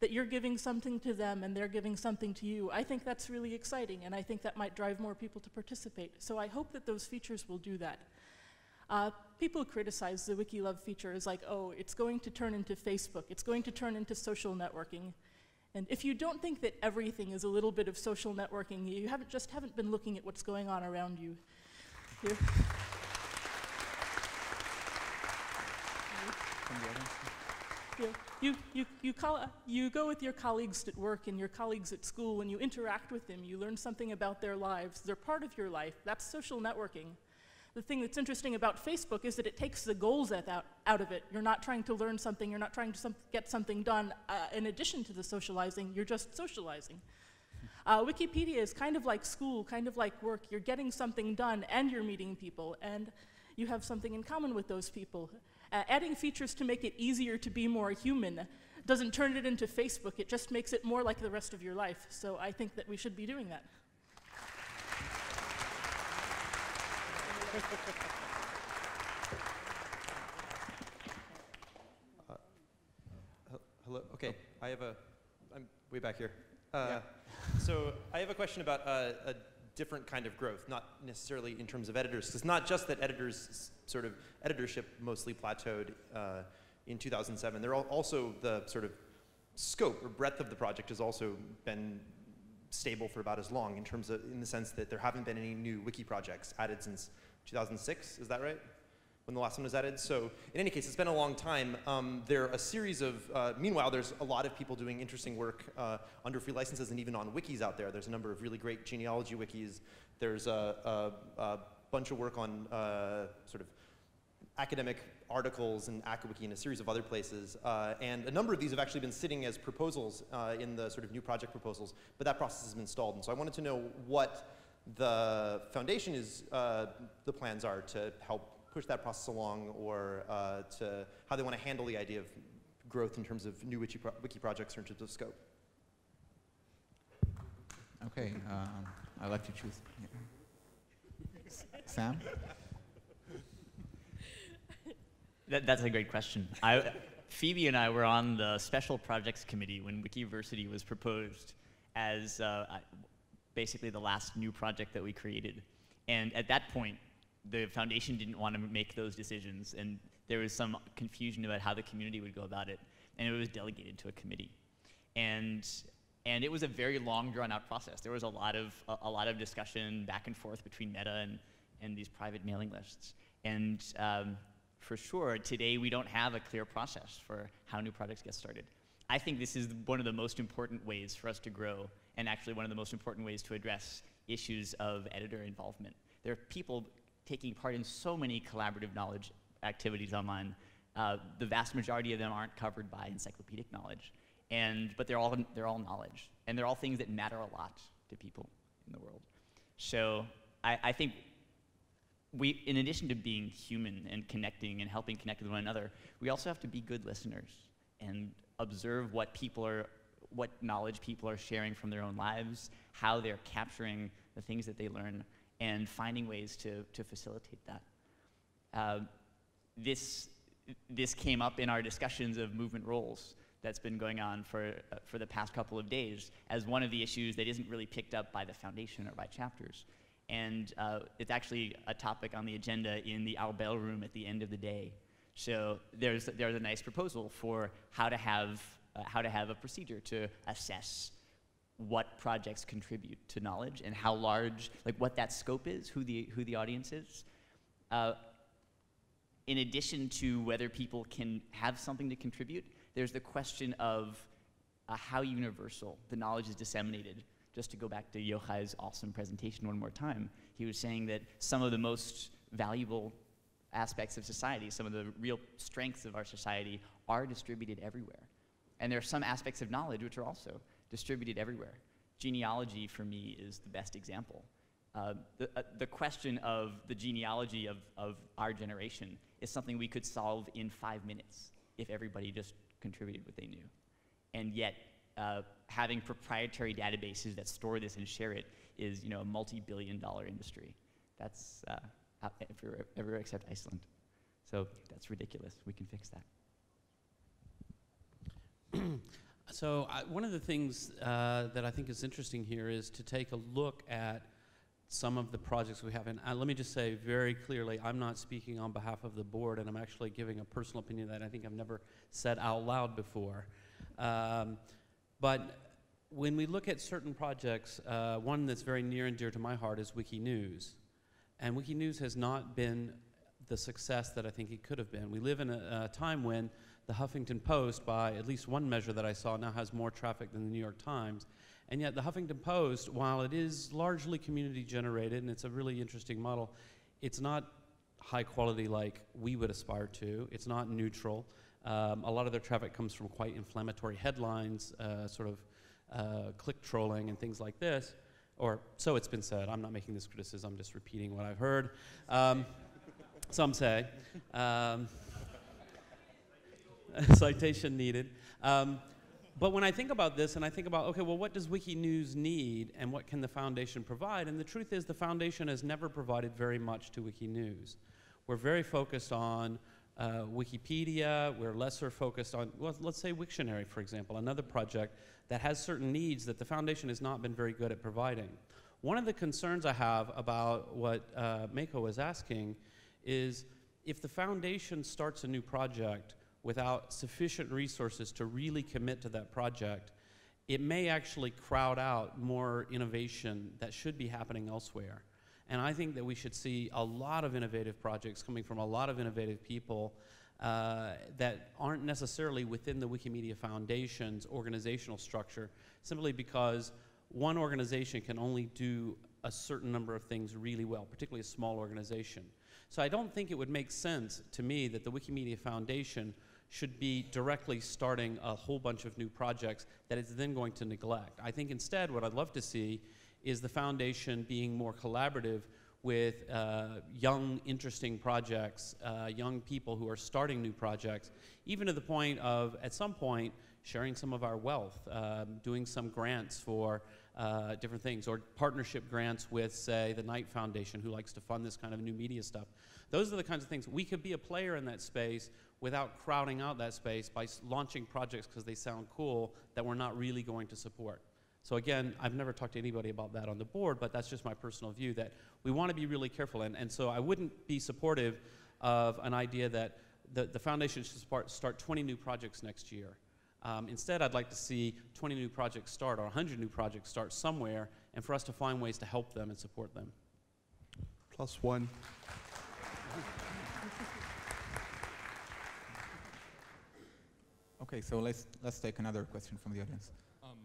that you're giving something to them and they're giving something to you, I think that's really exciting, and I think that might drive more people to participate. So I hope that those features will do that. Uh, people criticize the WikiLove feature as like, oh, it's going to turn into Facebook, it's going to turn into social networking. And if you don't think that everything is a little bit of social networking, you haven't, just haven't been looking at what's going on around you. Here. You, you, you, you, you go with your colleagues at work and your colleagues at school and you interact with them. You learn something about their lives. They're part of your life. That's social networking the thing that's interesting about Facebook is that it takes the goals out, out of it. You're not trying to learn something, you're not trying to some, get something done uh, in addition to the socializing, you're just socializing. Uh, Wikipedia is kind of like school, kind of like work. You're getting something done and you're meeting people, and you have something in common with those people. Uh, adding features to make it easier to be more human doesn't turn it into Facebook, it just makes it more like the rest of your life. So I think that we should be doing that. Uh, hello. Okay, I have a. I'm way back here. Uh, yeah. So I have a question about uh, a different kind of growth, not necessarily in terms of editors. It's not just that editors sort of editorship mostly plateaued uh, in 2007. There are also the sort of scope or breadth of the project has also been stable for about as long in terms of in the sense that there haven't been any new wiki projects added since 2006, is that right? When the last one was added. So in any case, it's been a long time. Um, there are a series of, uh, meanwhile, there's a lot of people doing interesting work uh, under free licenses and even on wikis out there. There's a number of really great genealogy wikis. There's a, a, a bunch of work on uh, sort of academic articles and AcaWiki and a series of other places. Uh, and a number of these have actually been sitting as proposals uh, in the sort of new project proposals, but that process has been stalled. And so I wanted to know what the foundation is, uh, the plans are to help push that process along or uh, to how they want to handle the idea of growth in terms of new wiki, pro wiki projects or in terms of scope. Okay, um, I'd like to choose. Sam? That, that's a great question. I, Phoebe and I were on the special projects committee when Wikiversity was proposed as uh, basically the last new project that we created. And at that point, the foundation didn't want to make those decisions, and there was some confusion about how the community would go about it, and it was delegated to a committee. And and it was a very long, drawn-out process. There was a lot of a, a, lot of discussion back and forth between Meta and and these private mailing lists. And um, for sure, today we don't have a clear process for how new projects get started. I think this is one of the most important ways for us to grow and actually one of the most important ways to address issues of editor involvement. There are people taking part in so many collaborative knowledge activities online. Uh, the vast majority of them aren't covered by encyclopedic knowledge, and, but they're all, they're all knowledge, and they're all things that matter a lot to people in the world. So I, I think we, in addition to being human and connecting and helping connect with one another, we also have to be good listeners and observe what people are, what knowledge people are sharing from their own lives, how they're capturing the things that they learn, and finding ways to, to facilitate that. Uh, this, this came up in our discussions of movement roles that's been going on for, uh, for the past couple of days as one of the issues that isn't really picked up by the foundation or by chapters. And uh, it's actually a topic on the agenda in the Al Bell room at the end of the day. So there's, there's a nice proposal for how to have, uh, how to have a procedure to assess what projects contribute to knowledge and how large, like what that scope is, who the, who the audience is. Uh, in addition to whether people can have something to contribute, there's the question of uh, how universal the knowledge is disseminated. Just to go back to Yochai's awesome presentation one more time, he was saying that some of the most valuable aspects of society, some of the real strengths of our society, are distributed everywhere. And there are some aspects of knowledge which are also distributed everywhere. Genealogy, for me, is the best example. Uh, the, uh, the question of the genealogy of, of our generation is something we could solve in five minutes if everybody just contributed what they knew. And yet, uh, having proprietary databases that store this and share it is, you know, a multi-billion dollar industry. That's uh, everywhere, everywhere except Iceland. So that's ridiculous. We can fix that. so I, one of the things uh, that I think is interesting here is to take a look at some of the projects we have. And uh, let me just say very clearly, I'm not speaking on behalf of the board, and I'm actually giving a personal opinion that I think I've never said out loud before. Um, but when we look at certain projects, uh, one that's very near and dear to my heart is Wikinews. And Wikinews has not been the success that I think it could have been. We live in a, a time when the Huffington Post, by at least one measure that I saw, now has more traffic than the New York Times. And yet, the Huffington Post, while it is largely community generated and it's a really interesting model, it's not high quality like we would aspire to. It's not neutral. Um, a lot of their traffic comes from quite inflammatory headlines, uh, sort of uh, click trolling and things like this. Or so it's been said. I'm not making this criticism, I'm just repeating what I've heard. Um, some say. Um, citation needed. Um, but when I think about this and I think about, okay, well, what does Wikinews need and what can the foundation provide? And the truth is, the foundation has never provided very much to Wikinews. We're very focused on uh, Wikipedia, we're lesser focused on, well, let's say Wiktionary, for example, another project that has certain needs that the foundation has not been very good at providing. One of the concerns I have about what uh, Mako was asking is if the foundation starts a new project, without sufficient resources to really commit to that project, it may actually crowd out more innovation that should be happening elsewhere. And I think that we should see a lot of innovative projects coming from a lot of innovative people uh, that aren't necessarily within the Wikimedia Foundation's organizational structure, simply because one organization can only do a certain number of things really well, particularly a small organization. So I don't think it would make sense to me that the Wikimedia Foundation should be directly starting a whole bunch of new projects that it's then going to neglect. I think instead, what I'd love to see is the foundation being more collaborative with uh, young, interesting projects, uh, young people who are starting new projects, even to the point of, at some point, sharing some of our wealth, um, doing some grants for uh, different things, or partnership grants with, say, the Knight Foundation, who likes to fund this kind of new media stuff. Those are the kinds of things. We could be a player in that space without crowding out that space by launching projects because they sound cool that we're not really going to support. So again, I've never talked to anybody about that on the board, but that's just my personal view that we want to be really careful. And, and so I wouldn't be supportive of an idea that the, the foundation should start, start 20 new projects next year. Um, instead, I'd like to see 20 new projects start or 100 new projects start somewhere and for us to find ways to help them and support them. Plus one. Okay, so let's, let's take another question from the audience. Um,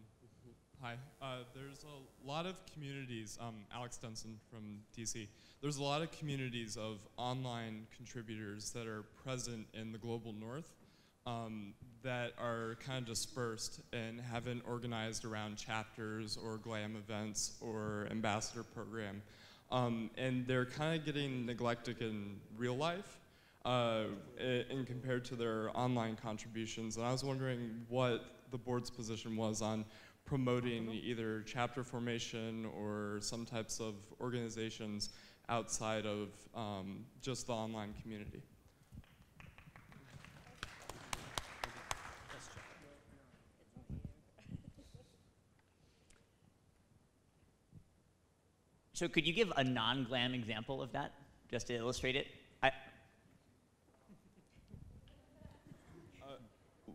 hi, uh, there's a lot of communities, um, Alex Dunson from DC, there's a lot of communities of online contributors that are present in the global north um, that are kind of dispersed and haven't organized around chapters or GLAM events or ambassador program. um, and they're kind of getting neglected in real life uh, in compared to their online contributions. And I was wondering what the board's position was on promoting either chapter formation or some types of organizations outside of um, just the online community. So could you give a non-glam example of that, just to illustrate it? I uh,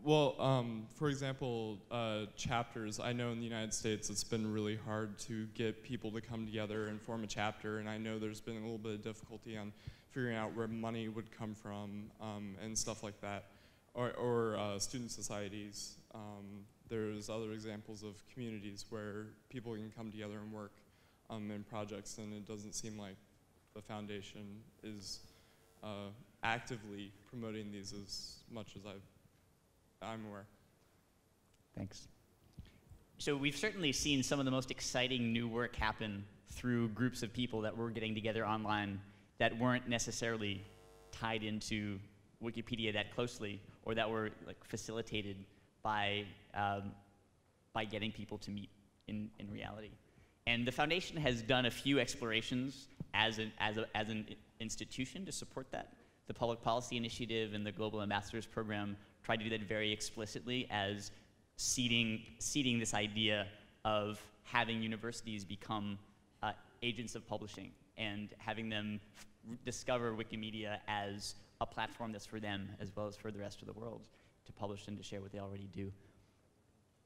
well, um, for example, uh, chapters. I know in the United States it's been really hard to get people to come together and form a chapter, and I know there's been a little bit of difficulty on figuring out where money would come from um, and stuff like that, or, or uh, student societies. Um, there's other examples of communities where people can come together and work um, in projects, and it doesn't seem like the foundation is uh, actively promoting these as much as I've, I'm aware. Thanks. So we've certainly seen some of the most exciting new work happen through groups of people that were getting together online that weren't necessarily tied into Wikipedia that closely or that were like facilitated by, um, by getting people to meet in, in reality. And the foundation has done a few explorations as an, as, a, as an institution to support that. The Public Policy Initiative and the Global Ambassadors Program tried to do that very explicitly as seeding, seeding this idea of having universities become uh, agents of publishing and having them discover Wikimedia as a platform that's for them as well as for the rest of the world to publish and to share what they already do.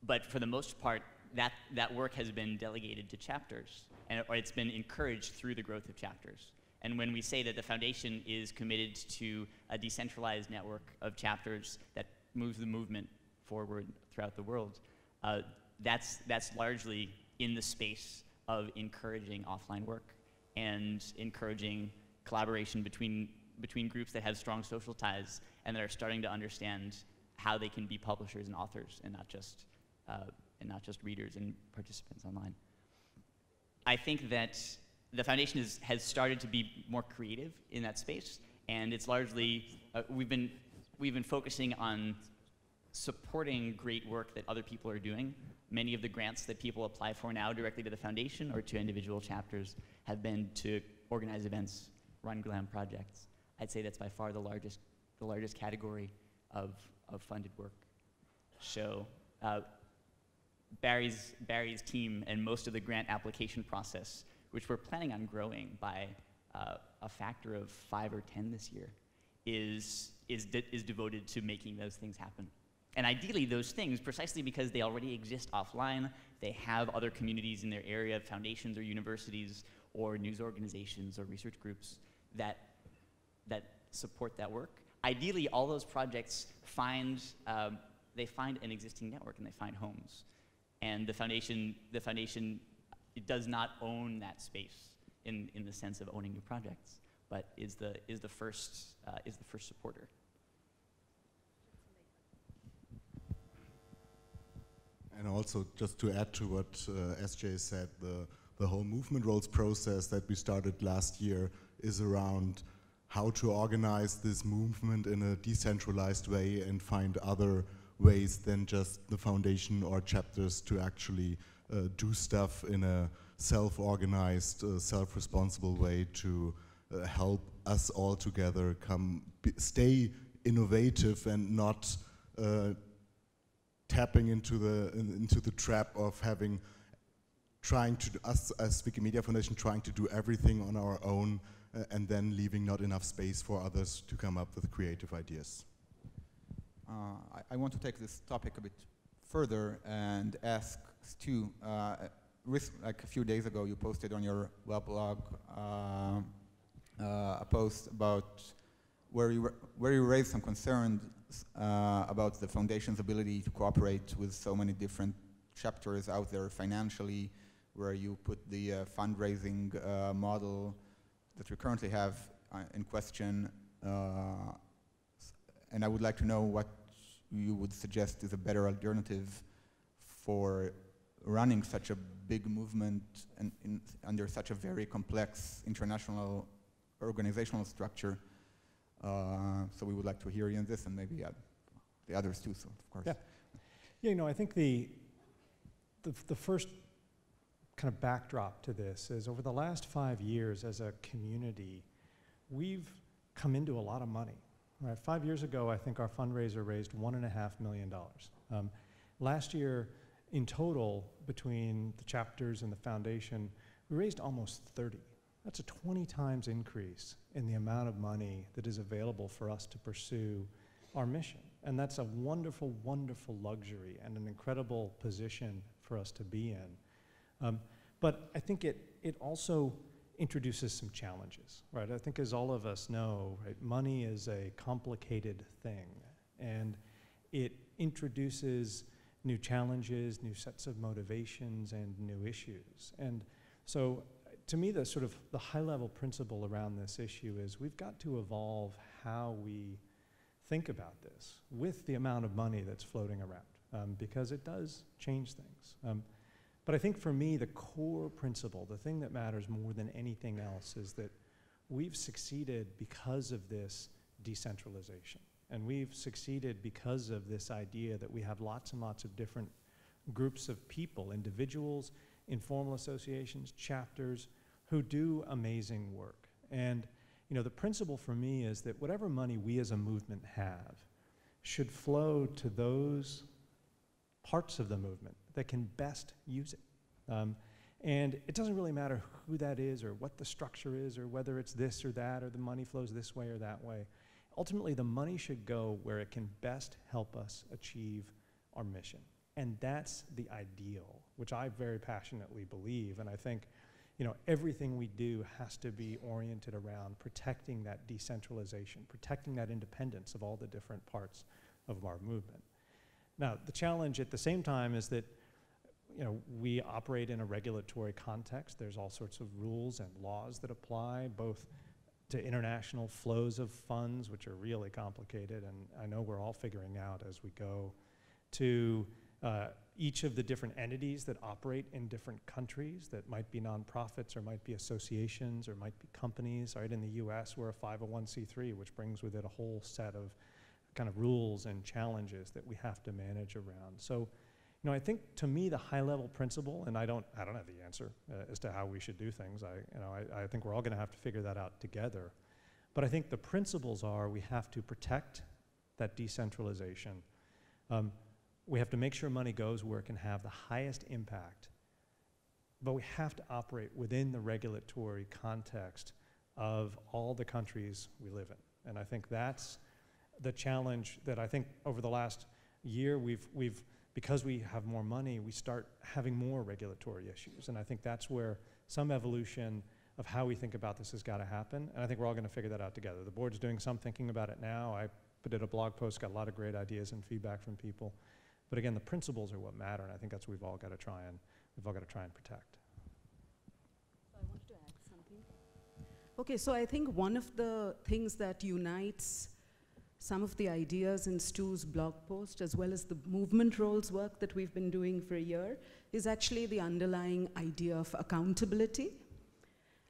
But for the most part, that, that work has been delegated to chapters, and, or it's been encouraged through the growth of chapters. And when we say that the foundation is committed to a decentralized network of chapters that moves the movement forward throughout the world, uh, that's, that's largely in the space of encouraging offline work and encouraging collaboration between, between groups that have strong social ties and that are starting to understand how they can be publishers and authors and not just uh, and not just readers and participants online. I think that the foundation is, has started to be more creative in that space, and it's largely, uh, we've, been, we've been focusing on supporting great work that other people are doing. Many of the grants that people apply for now directly to the foundation or to individual chapters have been to organize events, run GLAM projects. I'd say that's by far the largest, the largest category of, of funded work. So uh, Barry's, Barry's team and most of the grant application process, which we're planning on growing by uh, a factor of five or 10 this year, is, is, de is devoted to making those things happen. And ideally, those things, precisely because they already exist offline, they have other communities in their area, foundations or universities or news organizations or research groups that, that support that work. Ideally, all those projects find, um, they find an existing network and they find homes. And the foundation, the foundation does not own that space in, in the sense of owning new projects, but is the, is the, first, uh, is the first supporter. And also, just to add to what uh, SJ said, the, the whole movement roles process that we started last year is around how to organize this movement in a decentralized way and find other ways than just the foundation or chapters to actually do stuff in a self-organized, uh, self-responsible way to uh, help us all together come stay innovative and not uh, tapping into the in, into the trap of having trying to us as Wikimedia Foundation trying to do everything on our own uh, and then leaving not enough space for others to come up with creative ideas. Uh, I, I, want to take this topic a bit further and ask Stu, uh, like a few days ago you posted on your weblog uh, a post about where you, where you raised some concerns uh, about the foundation's ability to cooperate with so many different chapters out there financially, where you put the uh, fundraising uh, model that we currently have in question. and I would like to know what you would suggest is a better alternative for running such a big movement and in, under such a very complex international organizational structure. Uh, so we would like to hear you on this and maybe the others too, so of course. Yeah. yeah, you know, I think the, the, the first kind of backdrop to this is over the last five years as a community, we've come into a lot of money. Right? Five years ago, I think our fundraiser raised one and a half million dollars. Um, last year, in total, between the chapters and the foundation, we raised almost 30. That's a 20 times increase in the amount of money that is available for us to pursue our mission. And that's a wonderful, wonderful luxury and an incredible position for us to be in. Um, but I think it, it also introduces some challenges, right? I think as all of us know, right, money is a complicated thing. And it introduces new challenges, new sets of motivations, and new issues. And so to me, the sort of the high level principle around this issue is we've got to evolve how we think about this with the amount of money that's floating around um, because it does change things. Um, but I think for me, the core principle, the thing that matters more than anything else, is that we've succeeded because of this decentralization. And we've succeeded because of this idea that we have lots and lots of different groups of people, individuals, informal associations, chapters, who do amazing work. And you know, the principle for me is that whatever money we as a movement have should flow to those parts of the movement that can best use it. Um, and it doesn't really matter who that is or what the structure is or whether it's this or that or the money flows this way or that way. Ultimately, the money should go where it can best help us achieve our mission. And that's the ideal, which I very passionately believe. And I think, you know, everything we do has to be oriented around protecting that decentralization, protecting that independence of all the different parts of our movement. Now, the challenge at the same time is that, you know, we operate in a regulatory context. There's all sorts of rules and laws that apply, both to international flows of funds, which are really complicated, and I know we're all figuring out as we go, to uh, each of the different entities that operate in different countries that might be nonprofits or might be associations or might be companies. Right in the U.S., we're a 501c3, which brings with it a whole set of kind of rules and challenges that we have to manage around. So you know, I think to me the high-level principle, and I don't, I don't have the answer uh, as to how we should do things. I, you know, I, I think we're all going to have to figure that out together. But I think the principles are we have to protect that decentralization. Um, we have to make sure money goes where it can have the highest impact. But we have to operate within the regulatory context of all the countries we live in. And I think that's the challenge that I think over the last year we've, we've because we have more money, we start having more regulatory issues. And I think that's where some evolution of how we think about this has got to happen. And I think we're all going to figure that out together. The board's doing some thinking about it now. I did a blog post, got a lot of great ideas and feedback from people. But again, the principles are what matter, and I think that's what we've all got to try and we've all got to try and protect. So I wanted to add something. Okay, so I think one of the things that unites some of the ideas in Stu's blog post, as well as the movement roles work that we've been doing for a year, is actually the underlying idea of accountability.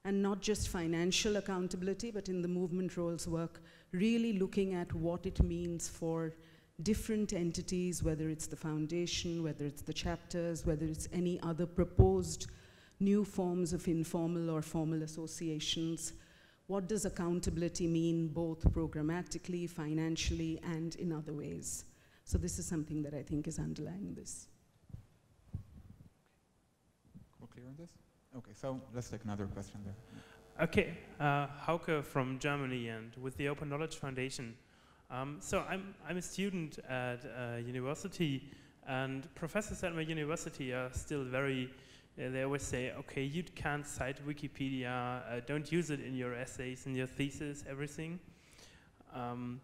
And not just financial accountability, but in the movement roles work, really looking at what it means for different entities, whether it's the foundation, whether it's the chapters, whether it's any other proposed new forms of informal or formal associations, what does accountability mean both programmatically, financially, and in other ways? So this is something that I think is underlying this. We're clear on this? Okay, so let's take another question there. Okay, uh, Hauke from Germany and with the Open Knowledge Foundation. Um, so I'm, I'm a student at a university and professors at my university are still very uh, they always say, okay, you can't cite Wikipedia, uh, don't use it in your essays, in your thesis, everything. Um,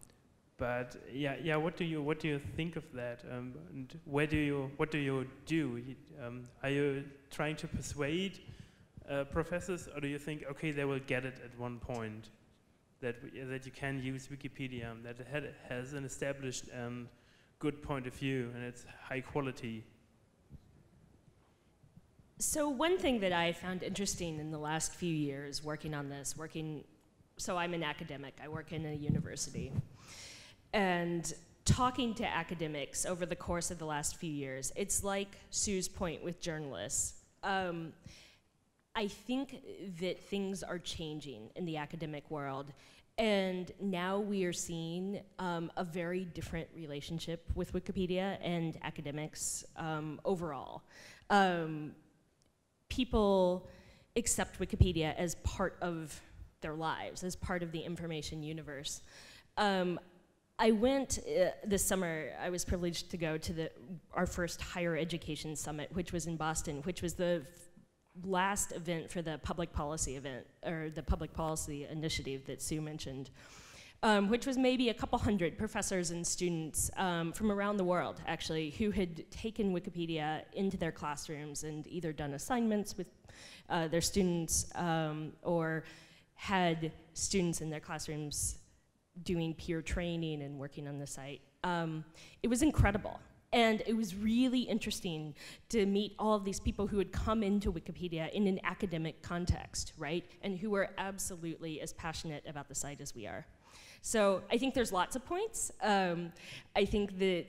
but yeah, yeah. What do you what do you think of that? Um, and where do you what do you do? Um, are you trying to persuade uh, professors, or do you think okay they will get it at one point that that you can use Wikipedia that it has an established and good point of view and it's high quality? So one thing that I found interesting in the last few years working on this, working, so I'm an academic, I work in a university, and talking to academics over the course of the last few years, it's like Sue's point with journalists. Um, I think that things are changing in the academic world. And now we are seeing um, a very different relationship with Wikipedia and academics um, overall. Um, people accept Wikipedia as part of their lives, as part of the information universe. Um, I went uh, this summer, I was privileged to go to the, our first higher education summit, which was in Boston, which was the last event for the public policy event, or the public policy initiative that Sue mentioned. Um, which was maybe a couple hundred professors and students um, from around the world, actually, who had taken Wikipedia into their classrooms and either done assignments with uh, their students um, or had students in their classrooms doing peer training and working on the site. Um, it was incredible. And it was really interesting to meet all of these people who had come into Wikipedia in an academic context, right? And who were absolutely as passionate about the site as we are. So I think there's lots of points. Um, I think that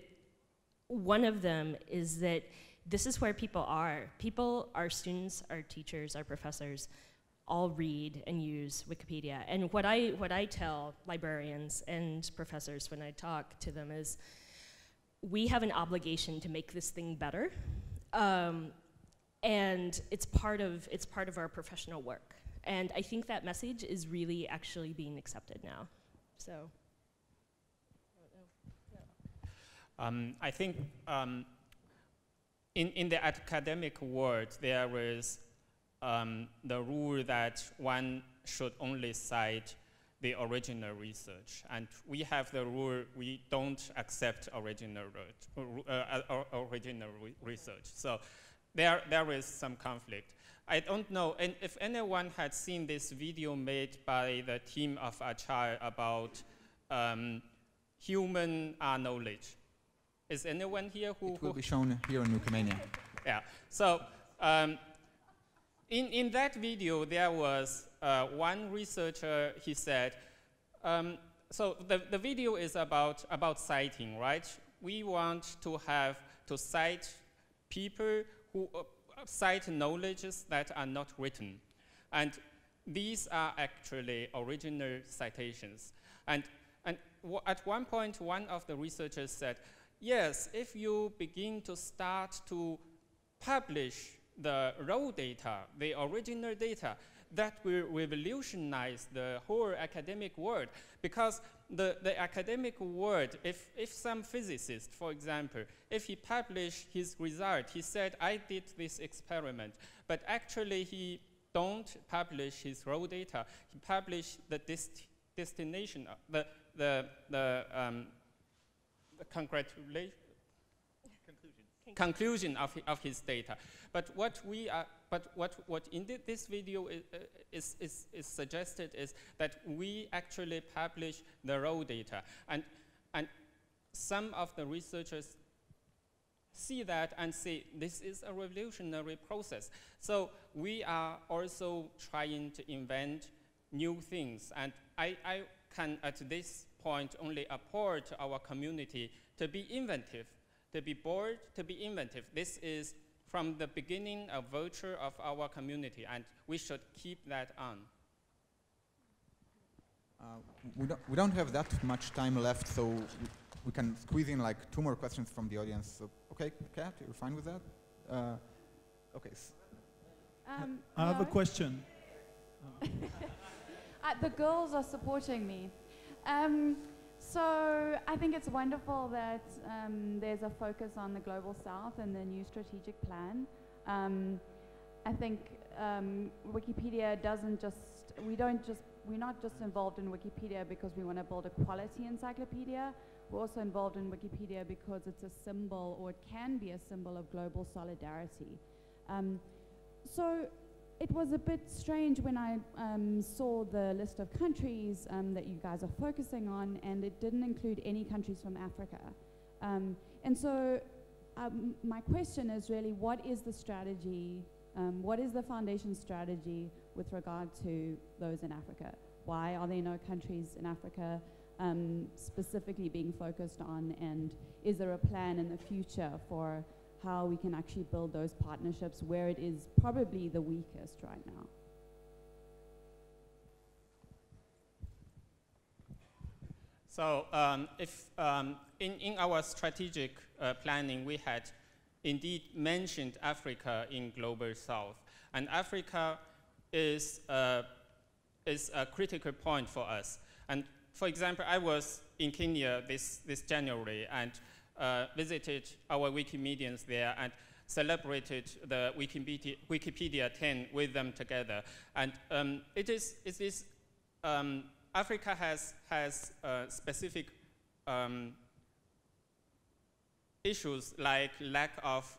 one of them is that this is where people are. People, our students, our teachers, our professors, all read and use Wikipedia. And what I, what I tell librarians and professors when I talk to them is, we have an obligation to make this thing better. Um, and it's part, of, it's part of our professional work. And I think that message is really actually being accepted now. So, um, I think um, in, in the academic world, there is um, the rule that one should only cite the original research. And we have the rule we don't accept original, uh, uh, original re research. So there, there is some conflict. I don't know and if anyone had seen this video made by the team of Achar about um, human uh, knowledge. Is anyone here who? It will be shown here in Wikimania. Yeah. So um, in, in that video, there was uh, one researcher, he said, um, so the, the video is about, about citing, right? We want to have to cite people who uh, cite knowledges that are not written. And these are actually original citations. And, and at one point, one of the researchers said, yes, if you begin to start to publish the raw data, the original data, that will revolutionize the whole academic world because the, the academic world, if, if some physicist, for example, if he published his result, he said, I did this experiment, but actually he don't publish his raw data. He published the dest destination, uh, the, the, the, um, the congratulation, conclusion, of, of his data. But what we are, but what, what in this video is, is, is, is, suggested is that we actually publish the raw data. And, and some of the researchers see that and say this is a revolutionary process. So we are also trying to invent new things. And I, I can, at this point, only appeal to our community to be inventive, to be bold, to be inventive. This is from the beginning a virtue of our community, and we should keep that on. Uh, we, don't, we don't have that much time left, so we, we, can squeeze in like two more questions from the audience. So, okay, Kat, you're fine with that? Uh, okay. Um, I have a question. uh, the girls are supporting me. Um, so I think it's wonderful that um, there's a focus on the global south and the new strategic plan. Um, I think um, Wikipedia doesn't just, we don't just, we're not just involved in Wikipedia because we want to build a quality encyclopedia. We're also involved in Wikipedia because it's a symbol, or it can be a symbol of global solidarity. Um, so it was a bit strange when I um, saw the list of countries um, that you guys are focusing on, and it didn't include any countries from Africa. Um, and so, um, my question is really what is the strategy Um, what is the foundation strategy with regard to those in Africa? Why are there no countries in Africa um, specifically being focused on? And is there a plan in the future for how we can actually build those partnerships where it is probably the weakest right now? So um, if um, in, in our strategic uh, planning, we had indeed mentioned Africa in Global South. And Africa is, uh, is a critical point for us. And for example, I was in Kenya this, this January and uh, visited our Wikimedians there and celebrated the Wikipedia, Wikipedia 10 with them together. And um, it is, it is um, Africa has, has uh, specific um, issues like lack of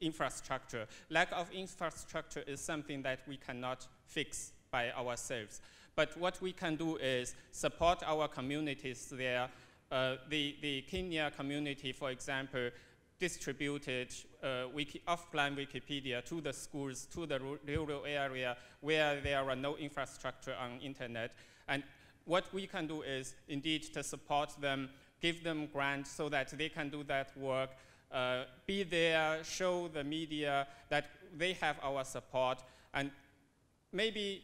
infrastructure. Lack of infrastructure is something that we cannot fix by ourselves. But what we can do is support our communities there. Uh, the, the Kenya community, for example, distributed uh, wiki, offline Wikipedia to the schools, to the rural area where there are no infrastructure on internet. And what we can do is indeed to support them, give them grants so that they can do that work, uh, be there, show the media that they have our support, and maybe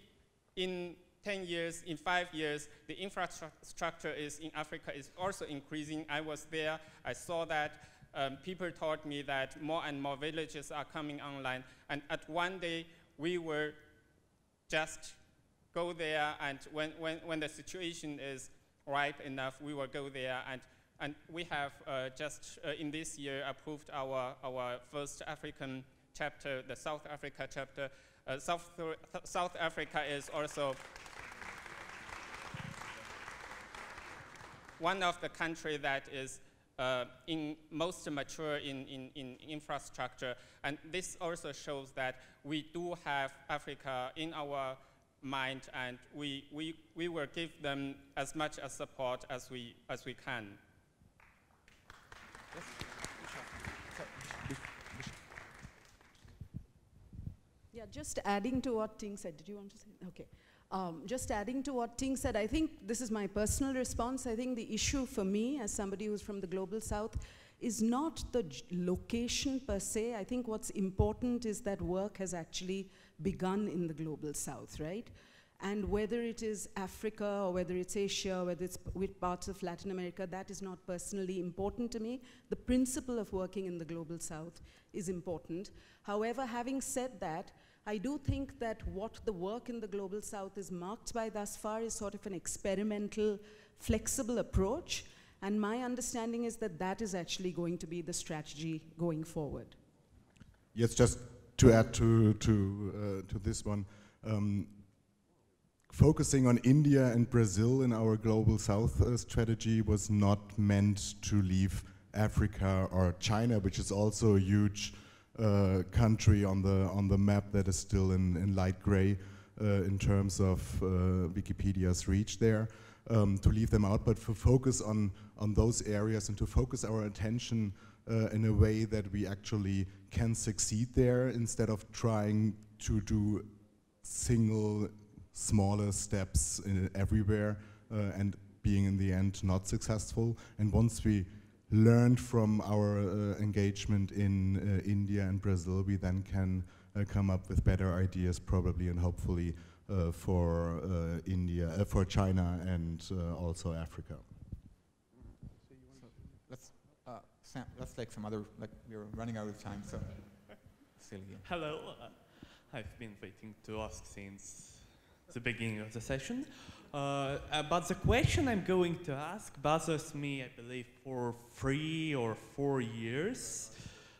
in 10 years, in five years, the infrastructure is in Africa is also increasing. I was there, I saw that. Um, people told me that more and more villages are coming online, and at one day we were just go there, and when, when, when the situation is ripe enough, we will go there. And, and we have uh, just uh, in this year approved our, our first African chapter, the South Africa chapter. Uh, South, South Africa is also one of the countries that is uh, in most mature in, in, in, infrastructure. And this also shows that we do have Africa in our mind, and we, we, we will give them as much as support as we, as we can. Yeah, just adding to what Ting said. Did you want to say? Okay. Um, just adding to what Ting said, I think this is my personal response. I think the issue for me, as somebody who's from the global south, is not the location per se. I think what's important is that work has actually begun in the global south, right? And whether it is Africa or whether it's Asia, whether it's with parts of Latin America, that is not personally important to me. The principle of working in the global south is important. However, having said that, I do think that what the work in the global south is marked by thus far is sort of an experimental, flexible approach. And my understanding is that that is actually going to be the strategy going forward. Yes, just to add to to uh, to this one, um, focusing on India and Brazil in our global South uh, strategy was not meant to leave Africa or China, which is also a huge uh, country on the on the map that is still in, in light gray uh, in terms of uh, Wikipedia's reach there. Um, to leave them out, but to focus on on those areas and to focus our attention uh, in a way that we actually can succeed there instead of trying to do single smaller steps everywhere uh, and being in the end not successful. And once we learned from our uh, engagement in uh, India and Brazil, we then can uh, come up with better ideas probably and hopefully uh, for India, for China and also Africa. Sam, let's take some other, like we're running out of time, so Celia. Hello. Uh, I've been waiting to ask since the beginning of the session. Uh, but the question I'm going to ask bothers me, I believe, for three or four years.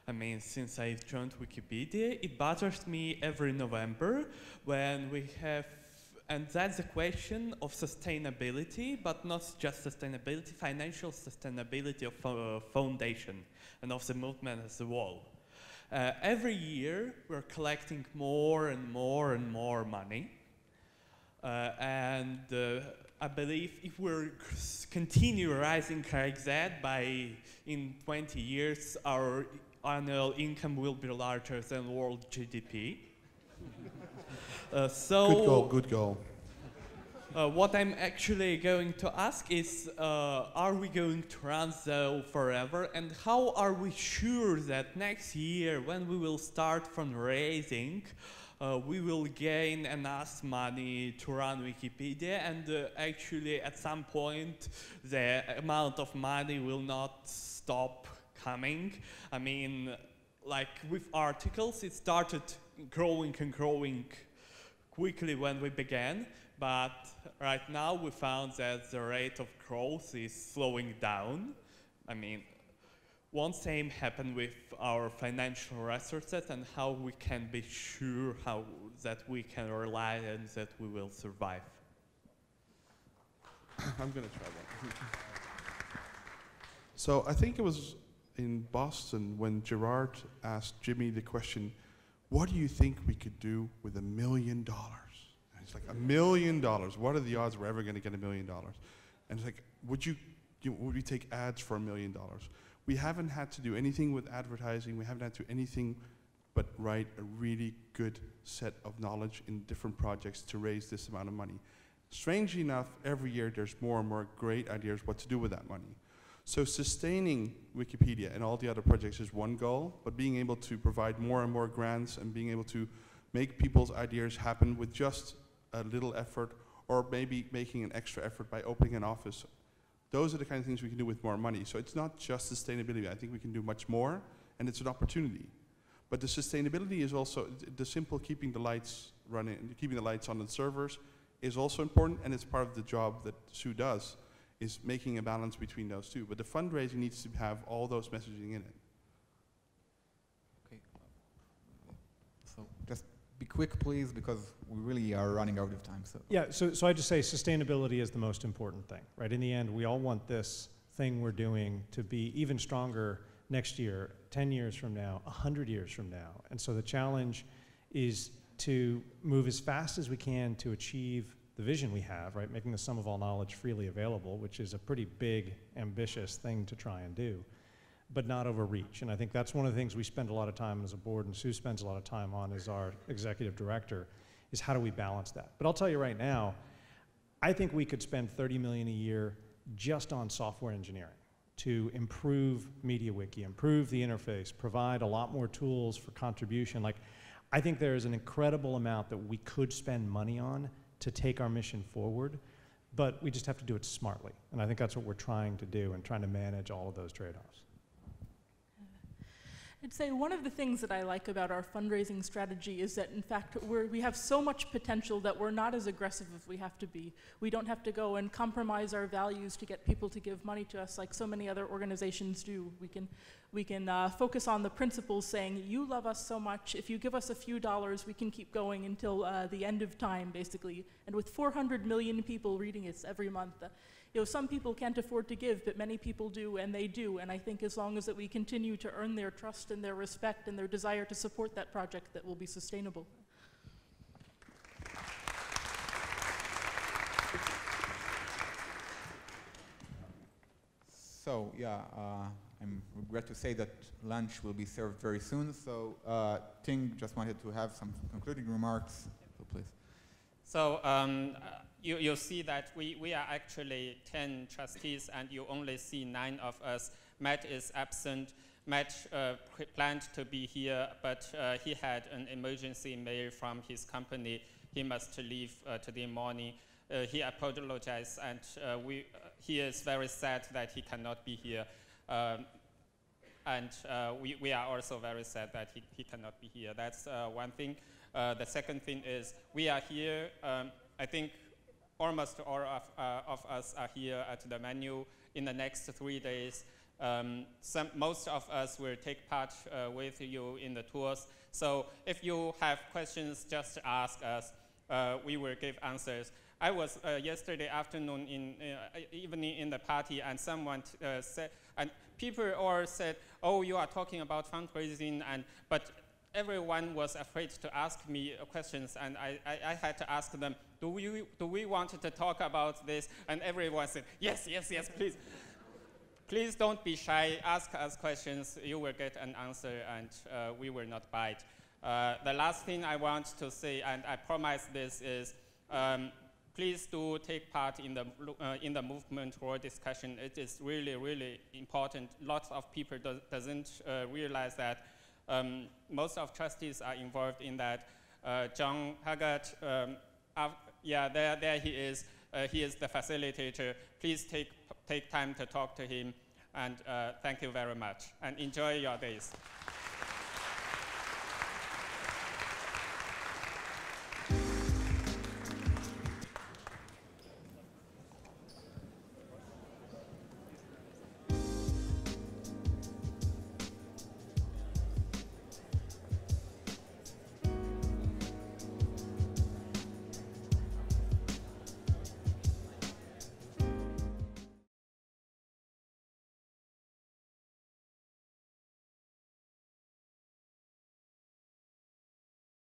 I mean, since I joined Wikipedia, it bothers me every November when we have and that's the question of sustainability, but not just sustainability, financial sustainability of uh, foundation and of the movement as a whole. Uh, every year, we're collecting more and more and more money. Uh, and uh, I believe if we continue rising like that, by in 20 years, our annual income will be larger than world GDP. uh, so good goal, good goal. Uh, what I'm actually going to ask is, uh, are we going to run Zoe forever? And how are we sure that next year, when we will start fundraising, uh, we will gain enough money to run Wikipedia and uh, actually at some point the amount of money will not stop coming. I mean, like with articles, it started growing and growing quickly when we began, but right now we found that the rate of growth is slowing down. I mean, won't same happened with our financial resources and how we can be sure how that we can rely and that we will survive. I'm going to try that. so I think it was in Boston when Gerard asked Jimmy the question, what do you think we could do with a million dollars? And it's like, a million dollars. What are the odds we're ever going to get a million dollars? And it's like, would you, you would we take ads for a million dollars? We haven't had to do anything with advertising. We haven't had to do anything but write a really good set of knowledge in different projects to raise this amount of money. Strangely enough, every year there's more and more great ideas what to do with that money. So sustaining Wikipedia and all the other projects is one goal, but being able to provide more and more grants and being able to make people's ideas happen with just a little effort or maybe making an extra effort by opening an office those are the kind of things we can do with more money. So it's not just sustainability. I think we can do much more, and it's an opportunity. But the sustainability is also, the simple keeping the lights running, keeping the lights on the servers is also important, and it's part of the job that Sue does, is making a balance between those two. But the fundraising needs to have all those messaging in it. Okay. So just be quick, please, because we really are running out of time. So yeah, so so I just say sustainability is the most important thing, right? In the end, we all want this thing we're doing to be even stronger next year, 10 years from now, 100 years from now. And so the challenge is to move as fast as we can to achieve the vision we have, right? Making the sum of all knowledge freely available, which is a pretty big, ambitious thing to try and do but not overreach. And I think that's one of the things we spend a lot of time as a board, and Sue spends a lot of time on as our executive director, is how do we balance that? But I'll tell you right now, I think we could spend 30 million a year just on software engineering to improve MediaWiki, improve the interface, provide a lot more tools for contribution. Like, I think there is an incredible amount that we could spend money on to take our mission forward, but we just have to do it smartly. And I think that's what we're trying to do and trying to manage all of those trade-offs. I'd say one of the things that I like about our fundraising strategy is that, in fact, we have so much potential that we're not as aggressive as we have to be. We don't have to go and compromise our values to get people to give money to us like so many other organizations do. We can, we can uh, focus on the principles saying, you love us so much, if you give us a few dollars, we can keep going until uh, the end of time, basically. And with 400 million people reading it every month, uh, you know, some people can't afford to give, but many people do, and they do. And I think as long as that we continue to earn their trust and their respect and their desire to support that project, that will be sustainable. So yeah, uh, I'm regret to say that lunch will be served very soon. So uh, Ting just wanted to have some concluding remarks. So please. So um, you, you see that we, we are actually 10 trustees and you only see nine of us. Matt is absent. Matt uh, planned to be here, but uh, he had an emergency mail from his company. He must leave uh, today morning. Uh, he apologized and uh, we, uh, he is very sad that he cannot be here. Um, and we, we are also very sad that he, he cannot be here. That's one thing. the second thing is we are here, um, I think almost all of, uh, of us are here at the menu in the next three days. Um, some, most of us will take part uh, with you in the tours. So if you have questions, just ask us. Uh, we will give answers. I was uh, yesterday afternoon in uh, evening in the party, and someone uh, said, and people all said, "Oh, you are talking about fundraising," and but everyone was afraid to ask me questions, and I, I, I, had to ask them, do we, do we want to talk about this? And everyone said, yes, yes, yes, please. please don't be shy, ask us questions, you will get an answer, and uh, we will not bite. Uh, the last thing I want to say, and I promise this, is um, please do take part in the, uh, in the movement or discussion. It is really, really important. Lots of people do, doesn't uh, realize that um, most of trustees are involved in that. Uh, John Huggett, um, yeah, there, there he is. Uh, he is the facilitator. Please take, take time to talk to him. And uh, thank you very much. And enjoy your days.